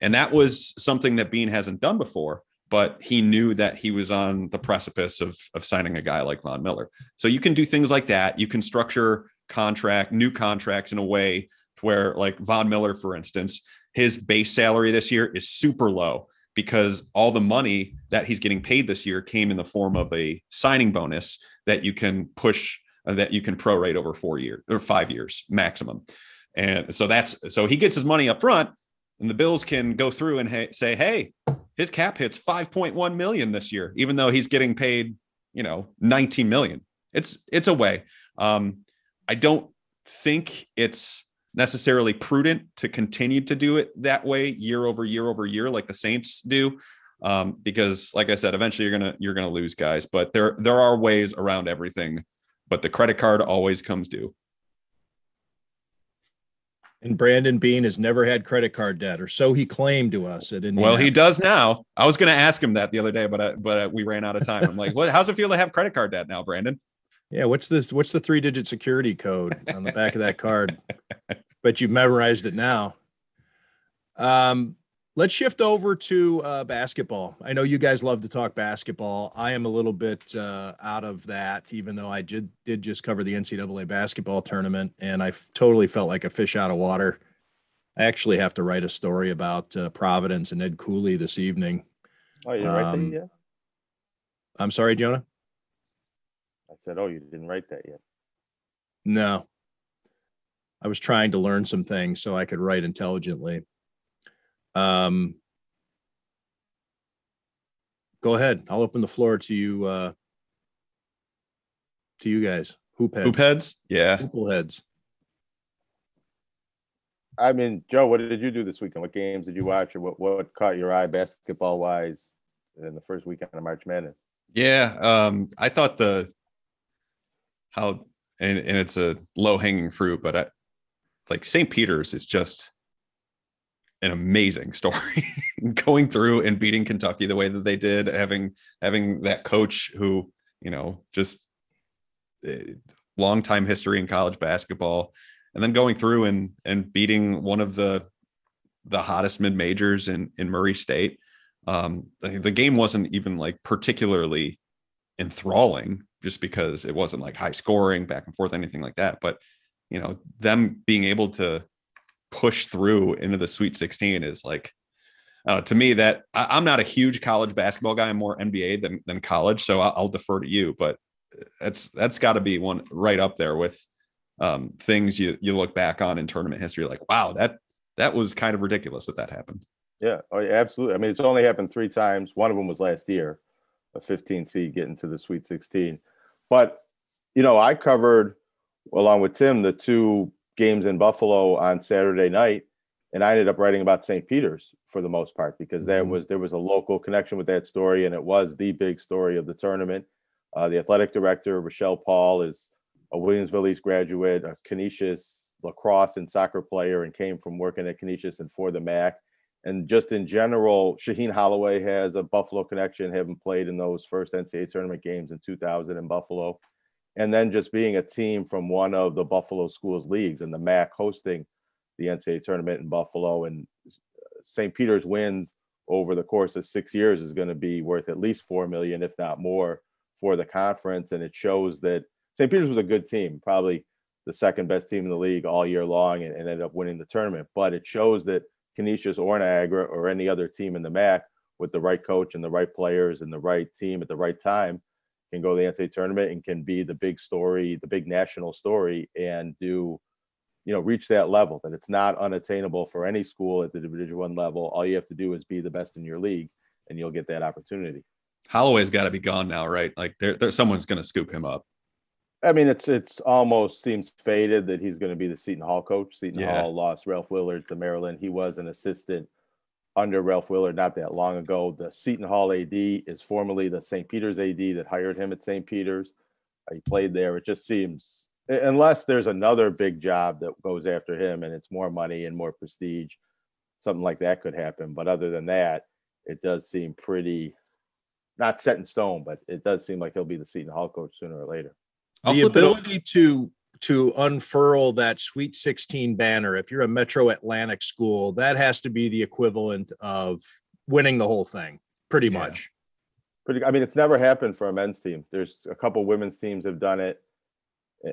And that was something that Beane hasn't done before, but he knew that he was on the precipice of, of signing a guy like Von Miller. So you can do things like that. You can structure contract, new contracts in a way where, like Von Miller, for instance, his base salary this year is super low because all the money that he's getting paid this year came in the form of a signing bonus that you can push uh, that you can prorate over four years or five years maximum. And so that's so he gets his money up front, and the Bills can go through and ha- say, hey, his cap hits 5.1 million this year, even though he's getting paid, you know, 19 million. It's it's a way. Um, I don't think it's necessarily prudent to continue to do it that way year over year over year, like the Saints do. Um, because like I said, eventually you're gonna you're gonna lose guys, but there there are ways around everything, but the credit card always comes due. And Brandon Beane has never had credit card debt, or so he claimed to us. At well, he does now. I was going to ask him that the other day, but I, but uh, we ran out of time. I'm like, what? How's it feel to have credit card debt now, Brandon? Yeah, what's this? What's the three-digit security code on the back of that card? but you've memorized it now. Um, let's shift over to uh, basketball. I know you guys love to talk basketball. I am a little bit uh, out of that, even though I did did just cover the NCAA basketball tournament, and I totally felt like a fish out of water. I actually have to write a story about uh, Providence and Ed Cooley this evening. Oh, you write um, that yet? I'm sorry, Jonah. I said, "Oh, you didn't write that yet." No, I was trying to learn some things so I could write intelligently. Um, go ahead. I'll open the floor to you. Uh, to you guys. Hoop heads. Hoop heads. Yeah. Hoop heads. I mean, Joe, what did you do this weekend? What games did you watch, or what what caught your eye basketball wise in the first weekend of March Madness? Yeah, um, I thought the how and, and it's a low hanging fruit, but I, like St. Peter's is just an amazing story going through and beating Kentucky the way that they did, having having that coach who, you know, just eh, long time history in college basketball, and then going through and and beating one of the the hottest mid majors in in Murray State. Um, the, the game wasn't even like particularly enthralling, just because it wasn't like high scoring, back and forth, anything like that. But you know, them being able to push through into the Sweet 16 is like, uh, to me, that I, am not a huge college basketball guy. I'm more NBA than than college, so I'll, I'll defer to you. But that's that's got to be one right up there with um, things you you look back on in tournament history. Like, wow, that that was kind of ridiculous that that happened. Yeah, oh, yeah, absolutely. I mean, it's only happened three times. One of them was last year, a 15 seed getting to the Sweet 16. But you know, I covered along with Tim the two games in Buffalo on Saturday night, and I ended up writing about St. Peter's for the most part because there mm-hmm. was there was a local connection with that story, and it was the big story of the tournament. Uh, the athletic director Rochelle Paul is a Williamsville East graduate, a Canisius lacrosse and soccer player, and came from working at Canisius and for the MAAC. And just in general, Shaheen Holloway has a Buffalo connection, having played in those first NCAA tournament games in 2000 in Buffalo and then just being a team from one of the Buffalo schools leagues and the MAAC hosting the NCAA tournament in Buffalo and St. Uh, Peter's wins over the course of six years is going to be worth at least four million, if not more, for the conference. And it shows that St. Peter's was a good team, probably the second best team in the league all year long, and, and ended up winning the tournament. But it shows that Canisius or Niagara or any other team in the MAAC with the right coach and the right players and the right team at the right time can go to the NCAA tournament and can be the big story, the big national story, and do, you know, reach that level. That it's not unattainable for any school at the Division One level. All you have to do is be the best in your league, and you'll get that opportunity. Holloway's got to be gone now, right? Like there, there someone's going to scoop him up. I mean, it's it's almost seems faded that he's going to be the Seton Hall coach. Seton yeah. Hall lost Ralph Willard to Maryland. He was an assistant under Ralph Willard not that long ago. The Seton Hall AD is formerly the St. Peter's AD that hired him at St. Peter's. Uh, he played there. It just seems, unless there's another big job that goes after him and it's more money and more prestige, something like that could happen. But other than that, it does seem pretty not set in stone, but it does seem like he'll be the Seton Hall coach sooner or later. I'll the flip it o- ability to to unfurl that Sweet 16 banner, if you're a Metro Atlantic school, that has to be the equivalent of winning the whole thing, pretty Yeah. much. Pretty, I mean, it's never happened for a men's team. There's a couple women's teams have done it,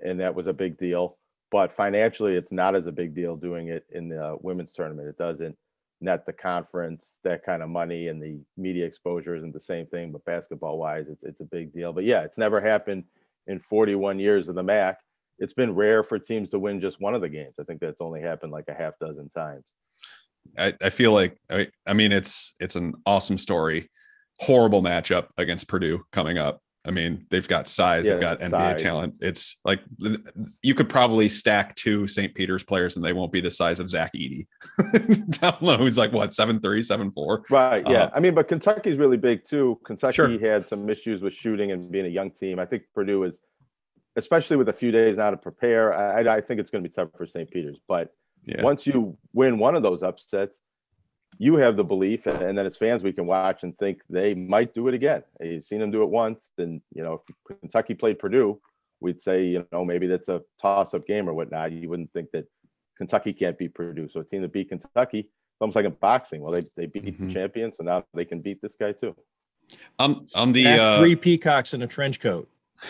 and that was a big deal. But financially, it's not as a big deal doing it in the women's tournament. It doesn't net the conference that kind of money, and the media exposure isn't the same thing. But basketball wise, it's it's a big deal. But yeah, it's never happened in 41 years of the MAAC. It's been rare for teams to win just one of the games. I think that's only happened like a half dozen times. I, I feel like I, I mean it's it's an awesome story. Horrible matchup against Purdue coming up. I mean, they've got size, they've Yeah, got NBA size. talent. It's like you could probably stack two St. Peter's players and they won't be the size of Zach Edey. Down low, he's like what, seven three, seven four. Right. Yeah. Uh, I mean, but Kentucky's really big too. Kentucky Sure. had some issues with shooting and being a young team. I think Purdue is, especially with a few days now to prepare. I, I- I think it's going to be tough for St. Peter's. But Yeah. once you win one of those upsets, you have the belief, and, and then as fans, we can watch and think they might do it again. You've seen them do it once, and you know, if Kentucky played Purdue, we'd say, you know, maybe that's a toss-up game or whatnot. You wouldn't think that Kentucky can't beat Purdue. So a team that beat Kentucky, it's almost like in boxing. Well, they, they beat Mhm. the champion, so now they can beat this guy too. Um on the uh three peacocks in a trench coat.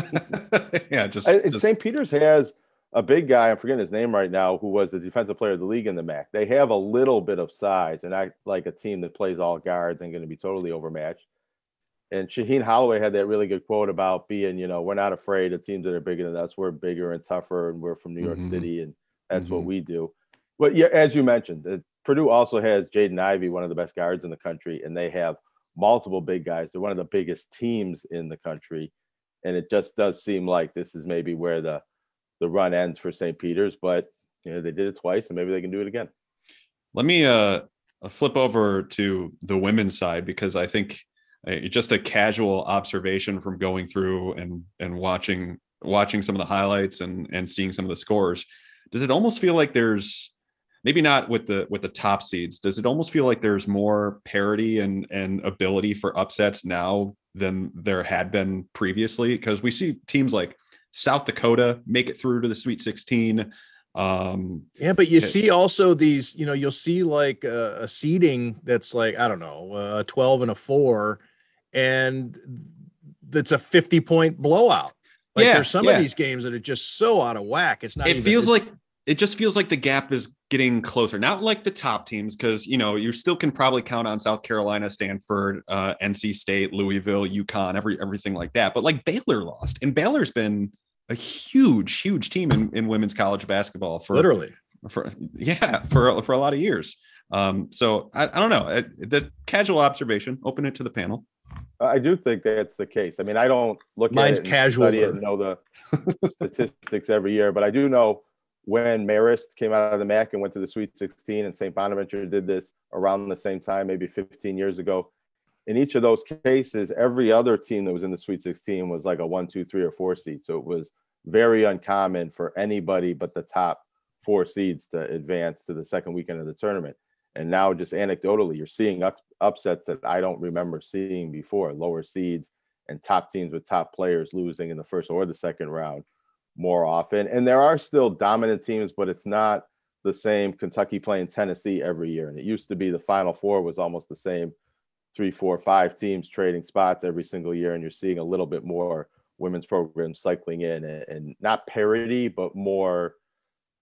yeah, just, I- just St. Peter's has a big guy. I'm forgetting his name right now, who was the defensive player of the league in the MAAC. They have a little bit of size, and not like a team that plays all guards and going to be totally overmatched. And Shaheen Holloway had that really good quote about being, you know, we're not afraid of teams that are bigger than us. We're bigger and tougher, and we're from New York Mhm. City, and that's what Mhm. we do. But yeah, as you mentioned, uh, Purdue also has Jaden Ivey, one of the best guards in the country, and they have multiple big guys. They're one of the biggest teams in the country, and it just does seem like this is maybe where the the run ends for St. Peter's. But you know, they did it twice, and maybe they can do it again. Let me uh flip over to the women's side because I think uh, just a casual observation from going through and and watching watching some of the highlights and and seeing some of the scores. Does it almost feel like there's maybe not with the with the top seeds? Does it almost feel like there's more parity and and ability for upsets now than there had been previously? Because we see teams like South Dakota make it through to the Sweet 16. Um, Yeah, but you Okay. see also these, you know, you'll see like a, a seating that's like, I don't know, a 12 and a four, and that's a 50 point blowout. Like Yeah, there's some yeah. of these games that are just so out of whack. It's not it even- feels it- like it just feels like the gap is getting closer. Not like the top teams because you know you still can probably count on south carolina stanford uh, nc state louisville UConn every everything like that. But like baylor lost and baylor's been a huge huge team in, in women's college basketball for literally. for yeah for for a lot of years. Um so i, I don't know. It- the casual observation open it to the panel. I do think that's the case. I mean, I don't look Mine's at it and study it and know the statistics every year, but I do know when Marist came out of the MAAC and went to the Sweet 16, and St. Bonaventure did this around the same time, maybe 15 years ago. In each of those cases, every other team that was in the Sweet 16 was like a one, two, three, or four seed. So it was very uncommon for anybody but the top four seeds to advance to the second weekend of the tournament. And now, just anecdotally, you're seeing ups- upsets that I don't remember seeing before lower seeds and top teams with top players losing in the first or the second round more often. And there are still dominant teams, but it's not the same Kentucky playing Tennessee every year. And it used to be the Final Four was almost the same three, four, five teams trading spots every single year. And you're seeing a little bit more women's programs cycling in and, and not parity, but more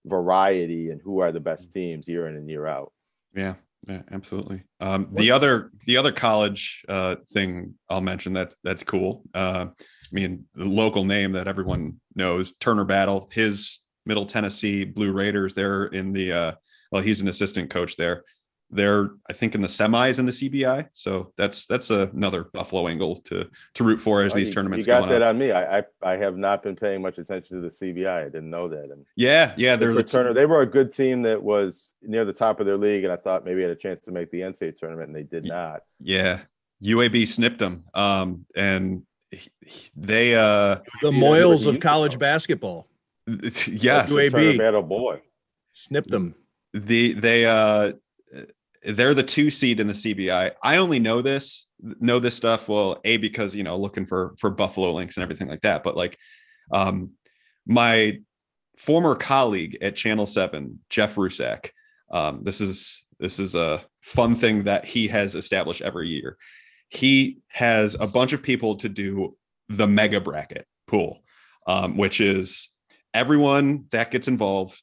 variety and who are the best teams year in and year out. Yeah, yeah, absolutely. Um, the other the other college uh, thing I'll mention that that's cool. Uh, I mean, the local name that everyone knows, Turner Battle. His Middle Tennessee Blue Raiders. They're in the uh, well, he's an assistant coach there. They're I think in the semis in the CBI. So that's that's another Buffalo angle to to root for as Oh, these you- tournaments You got going that on. on me. I, I I have not been paying much attention to the CBI. I didn't know that. And Yeah, yeah. There's for a Turner, they were a good team that was near the top of their league, and I thought maybe had a chance to make the NCAA tournament, and they did not. yeah. UAB snipped them. Um, and they uh The Yeah, moils of college huge. basketball. yes UAB. Turner battle boy. Snipped them. the they uh they're the two seed in the CBI. I only know this know this stuff well a because you know looking for for buffalo links and everything like that but like um my former colleague at channel 7 jeff rusak um this is this is a fun thing that he has established every year he has a bunch of people to do the mega bracket pool um, which is everyone that gets involved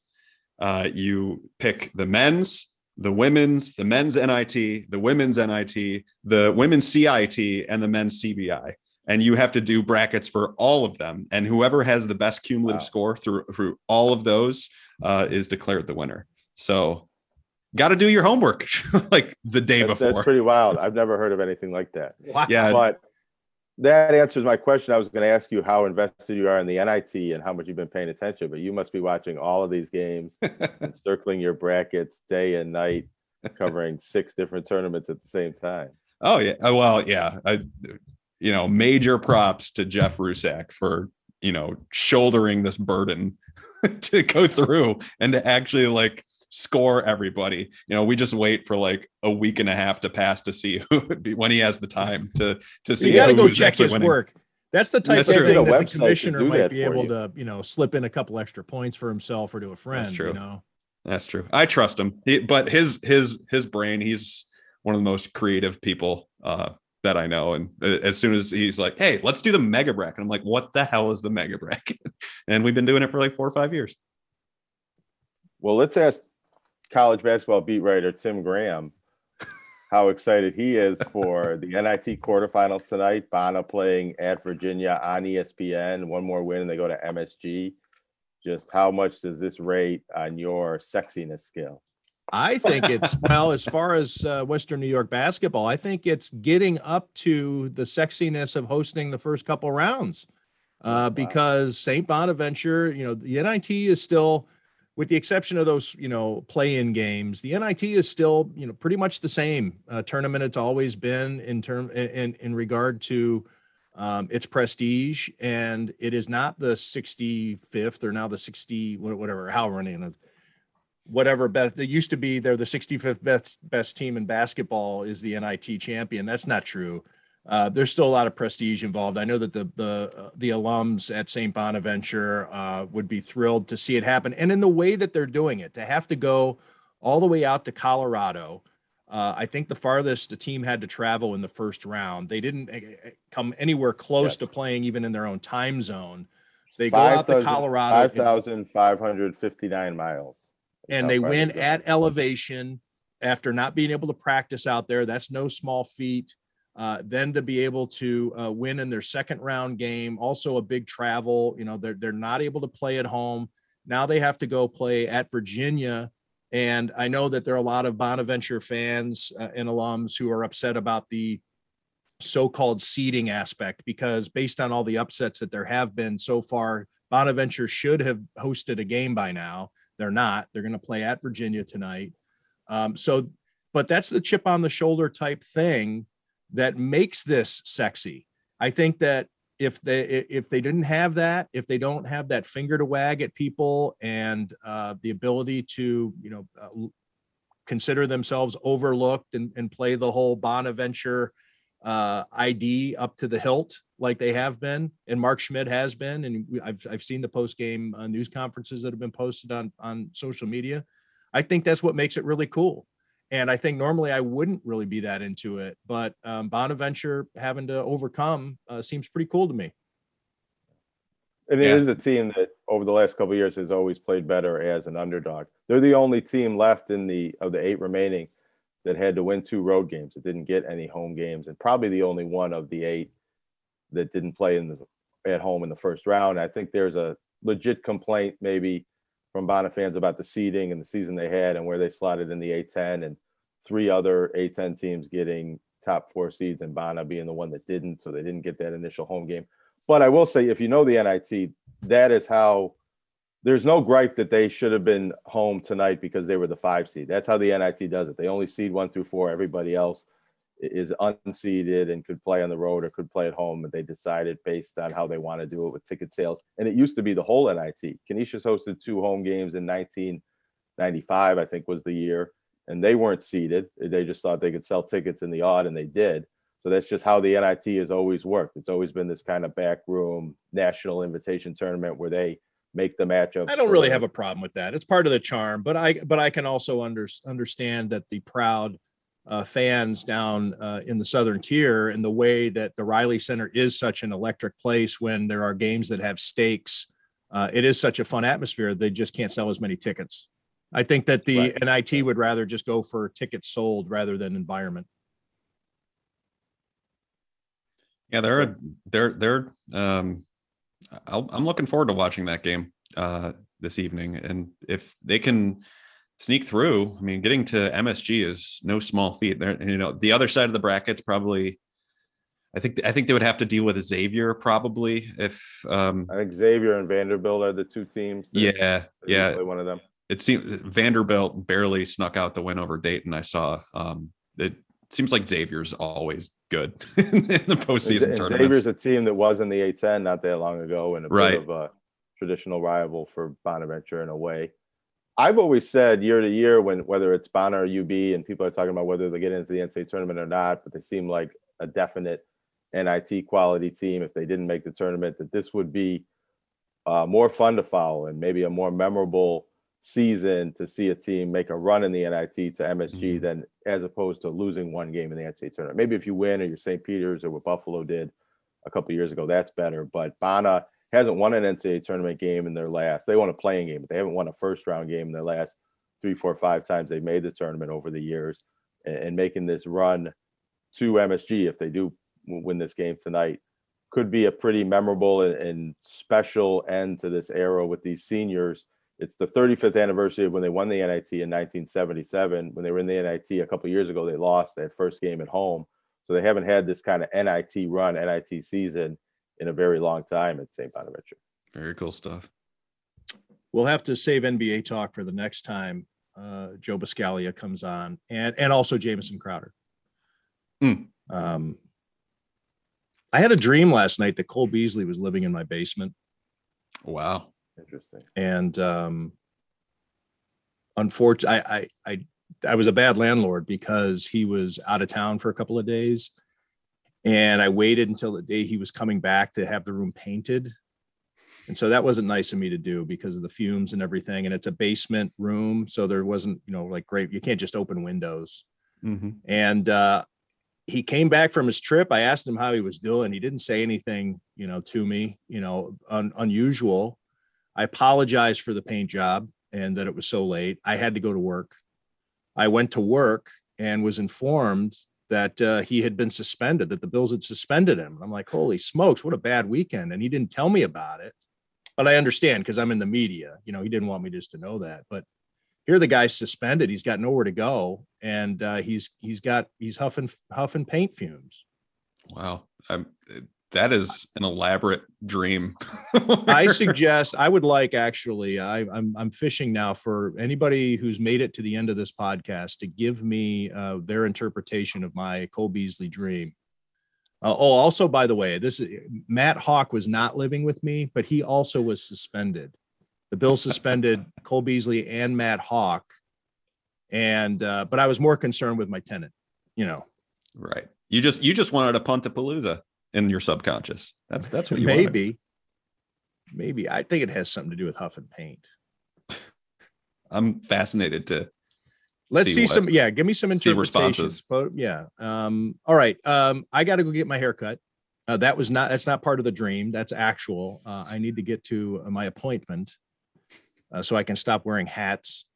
uh, you pick the men's the women's, the men's NIT, the women's NIT, the women's CIT, and the men's CBI. And you have to do brackets for all of them. And whoever has the best cumulative wow. score through through all of those uh, is declared the winner. So got to do your homework like the day that's, before. That's pretty wild. I've never heard of anything like that. Wow. Yeah. But that answers my question. I was going to ask you how invested you are in the NIT and how much you've been paying attention, but you must be watching all of these games and circling your brackets day and night, covering six different tournaments at the same time. Oh yeah, uh, well yeah, I, you know, major props to Jeff Rusak for you know shouldering this burden to go through and to actually like score everybody. You know, we just wait for like a week and a half to pass to see who when he has the time to to see. You got to go check his winning. work. That's the type That's of true. thing that the commissioner might be able you. to, you know, slip in a couple extra points for himself or to a friend. That's true. You know, that's true. I trust him, he, but his his his brain. He's one of the most creative people uh, that I know. And uh, as soon as he's like, "Hey, let's do the mega bracket," I'm like, "What the hell is the mega bracket?" and we've been doing it for like four or five years. Well, let's ask college basketball beat writer Tim Graham how excited he is for the NIT quarterfinals tonight. Bona playing at Virginia on ESPN. One more win and they go to MSG. Just how much does this rate on your sexiness scale? I think it's well, as far as uh, Western New York basketball, I think it's getting up to the sexiness of hosting the first couple rounds. Uh, because St. Bonaventure, you know, the NIT is still with the exception of those, you know, play-in games, the NIT is still, you know, pretty much the same uh, tournament it's always been in term in in regard to um, its prestige, and it is not the 65th or now the 60 whatever, however many, whatever best. It used to be they're the 65th best best team in basketball is the NIT champion. That's not true uh, there's still a lot of prestige involved. I know that the the uh, the alums at St. Bonaventure uh, would be thrilled to see it happen, and in the way that they're doing it, to have to go all the way out to Colorado. Uh, I think the farthest the team had to travel in the first round. They didn't eh, eh, come anywhere close yes. to playing even in their own time zone. They 5, go out to Colorado, five thousand five hundred fifty nine miles, and they win at elevation after not being able to practice out there. That's no small feat. Uh, then to be able to uh, win in their second round game, also a big travel. You know, they're they're not able to play at home. Now they have to go play at Virginia. And I know that there are a lot of Bonaventure fans uh, and alums who are upset about the so-called seeding aspect because based on all the upsets that there have been so far, Bonaventure should have hosted a game by now. They're not. They're going to play at Virginia tonight. Um, so, but that's the chip on the shoulder type thing that makes this sexy. I think that if they if they didn't have that, if they don't have that finger to wag at people and uh, the ability to you know uh, consider themselves overlooked and, and play the whole Bonaventure uh, ID up to the hilt like they have been, and Mark Schmidt has been, and I've I've seen the post game uh, news conferences that have been posted on on social media. I think that's what makes it really cool. And I think normally I wouldn't really be that into it, but um, Bonaventure having to overcome uh, seems pretty cool to me. And it yeah. is a team that over the last couple years has always played better as an underdog. They're the only team left in the of the eight remaining that had to win two road games. It didn't get any home games, and probably the only one of the eight that didn't play in the at home in the first round. I think there's a legit complaint maybe from Bona fans about the seeding and the season they had and where they slotted in the A10 and three other A10 teams getting top four seeds and Bona being the one that didn't. So they didn't get that initial home game. But I will say, if you know the NIT, that is how there's no gripe that they should have been home tonight because they were the five seed. That's how the NIT does it. They only seed one through four. Everybody else is unseeded and could play on the road or could play at home. And they decided based on how they want to do it with ticket sales. And it used to be the whole NIT. Canisius hosted two home games in 1995, I think was the year. and they weren't seeded. They just thought they could sell tickets in the odd, and they did. So that's just how the NIT has always worked. It's always been this kind of backroom national invitation tournament where they make the matchup. I don't really have a problem with that. It's part of the charm, but I but I can also under, understand that the proud uh, fans down uh, in the southern tier and the way that the Reilly Center is such an electric place when there are games that have stakes. Uh, it is such a fun atmosphere. They just can't sell as many tickets. I think that the Right. NIT would rather just go for tickets sold rather than environment. Yeah, they're a, they're they're um I'll, I'm looking forward to watching that game uh this evening and if they can sneak through, I mean getting to MSG is no small feat. There you know, the other side of the bracket's probably I think I think they would have to deal with Xavier probably if um I think Xavier and Vanderbilt are the two teams. yeah, yeah, one of them. it seems Vanderbilt barely snuck out the win over Dayton. I saw. Um, it seems like Xavier's always good in the postseason and tournaments. Xavier's a team that was in the A10 not that long ago and a Right. bit of a traditional rival for Bonaventure in a way. I've always said year to year when whether it's Bona or UB and people are talking about whether they get into the NCAA tournament or not, but they seem like a definite NIT quality team if they didn't make the tournament, that this would be uh, more fun to follow and maybe a more memorable season to see a team make a run in the NIT to MSG Mhm. than as opposed to losing one game in the NCAA tournament. Maybe if you win or you're St. Peter's or what Buffalo did a couple years ago, that's better. But Bona hasn't won an NCAA tournament game in their last. They won a playing game, but they haven't won a first round game in their last three, four, five times they've made the tournament over the years. And, and making this run to MSG if they do win this game tonight could be a pretty memorable and, and special end to this era with these seniors. It's the 35th anniversary of when they won the NIT in 1977. When they were in the NIT a couple years ago, they lost that first game at home. So they haven't had this kind of NIT run, NIT season in a very long time at St. Bonaventure. Very cool stuff. We'll have to save NBA talk for the next time uh, Joe Buscaglia comes on, and and also Jamison Crowder. Hmm. Um, I had a dream last night that Cole Beasley was living in my basement, Wow. Interesting. and um, unfortunately, I, I I I was a bad landlord because he was out of town for a couple of days, and I waited until the day he was coming back to have the room painted. And so that wasn't nice of me to do because of the fumes and everything. And it's a basement room. So there wasn't, you know, like great, you can't just open windows. Mhm. And uh, he came back from his trip. I asked him how he was doing. He didn't say anything, you know, to me, you know, un- unusual. I apologized for the paint job and that it was so late. I had to go to work. I went to work and was informed that uh, he had been suspended, that the Bills had suspended him. And I'm like, holy smokes, what a bad weekend. And he didn't tell me about it. But I understand because I'm in the media. You know, he didn't want me just to know that. But here the guy's suspended. He's got nowhere to go. And uh, he's he's got he's huffing huffing paint fumes. Wow. I'm, that is an elaborate dream. I suggest I would like actually I, I'm I'm fishing now for anybody who's made it to the end of this podcast to give me uh, their interpretation of my Cole Beasley dream. Uh, oh, also by the way, this is Matt Haack was not living with me, but he also was suspended. The bill suspended Cole Beasley and Matt Haack, and uh, but I was more concerned with my tenant. You know, right. You just you just wanted a punt to Palooza in your subconscious. That's that's what you maybe, maybe I think it has something to do with huff and paint. I'm fascinated to Let's see, what- some. Yeah, give me some see interpretations. responses. But yeah. Um, all right. Um, I got to go get my hair cut. Uh, that was not. That's not part of the dream. That's actual. Uh, I need to get to uh, my appointment uh, so I can stop wearing hats.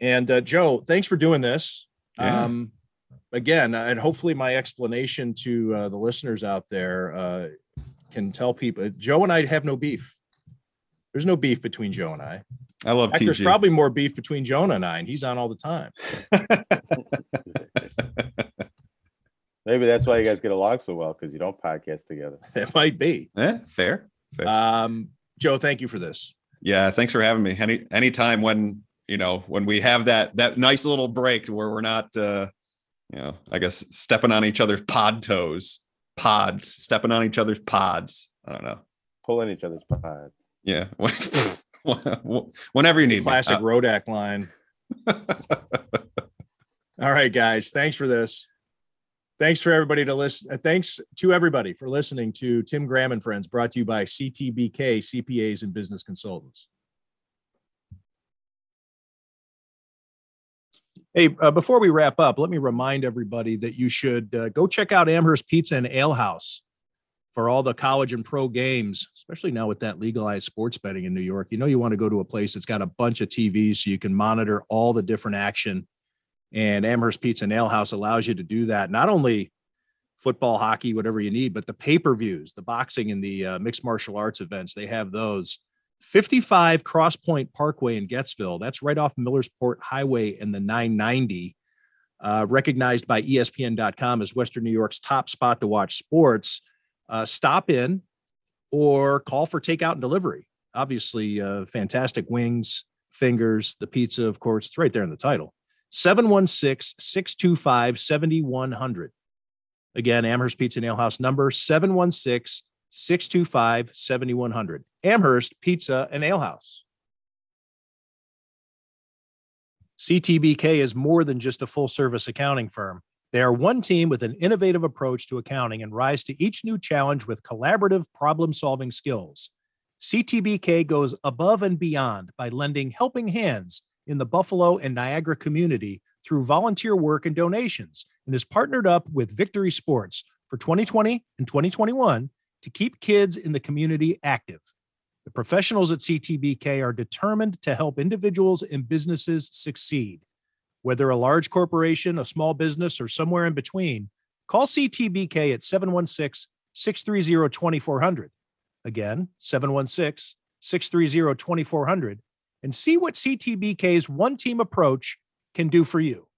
And uh, Joe, thanks for doing this. Yeah. Um, again, and hopefully my explanation to uh, the listeners out there uh, can tell people. Joe and I have no beef. There's no beef between Joe and I. I love In fact, there's probably more beef between Jonah and I, and he's on all the time. Maybe that's why you guys get along so well because you don't podcast together. It might be. Eh, fair. fair. Um, Joe, thank you for this. yeah, thanks for having me. Any anytime when you know when we have that that nice little break where we're not uh you know, I guess stepping on each other's pod toes, pods, stepping on each other's pods. I don't know. Pulling each other's pods. Yeah. Whenever you need me. Classic Uh, Rodak line. All right, guys. Thanks for this. Thanks for everybody to listen. Uh, thanks to everybody for listening to Tim Graham and Friends, brought to you by CTBK CPAs and Business Consultants. Hey, uh, before we wrap up, let me remind everybody that you should uh, go check out Amherst Pizza and Ale House for all the college and pro games, especially now with that legalized sports betting in New York. You know, you want to go to a place that's got a bunch of TVs so you can monitor all the different action. And Amherst Pizza and Ale House allows you to do that. Not only football, hockey, whatever you need, but the pay per views, the boxing and the uh, mixed martial arts events, they have those. 55 Crosspoint Parkway in Getzville. That's right off Millersport Highway and the 990. Uh, recognized by ESPN.com as Western New York's top spot to watch sports. Uh, stop in or call for takeout and delivery. Obviously, uh, fantastic wings, fingers, the pizza, of course. It's right there in the title. 716 625 7100. Again, Amherst Pizza Nail House number 716 625 7100. Amherst Pizza and Ale House. CTBK is more than just a full service accounting firm. They are one team with an innovative approach to accounting and rise to each new challenge with collaborative problem solving skills. CTBK goes above and beyond by lending helping hands in the Buffalo and Niagara community through volunteer work and donations and is partnered up with Victory Sports for 2020 and 2021 to keep kids in the community active. The professionals at CTBK are determined to help individuals and businesses succeed. Whether a large corporation, a small business, or somewhere in between, call CTBK at 716 630 2400. Again, 716 630 2400 and see what CTBK's one team approach can do for you. You.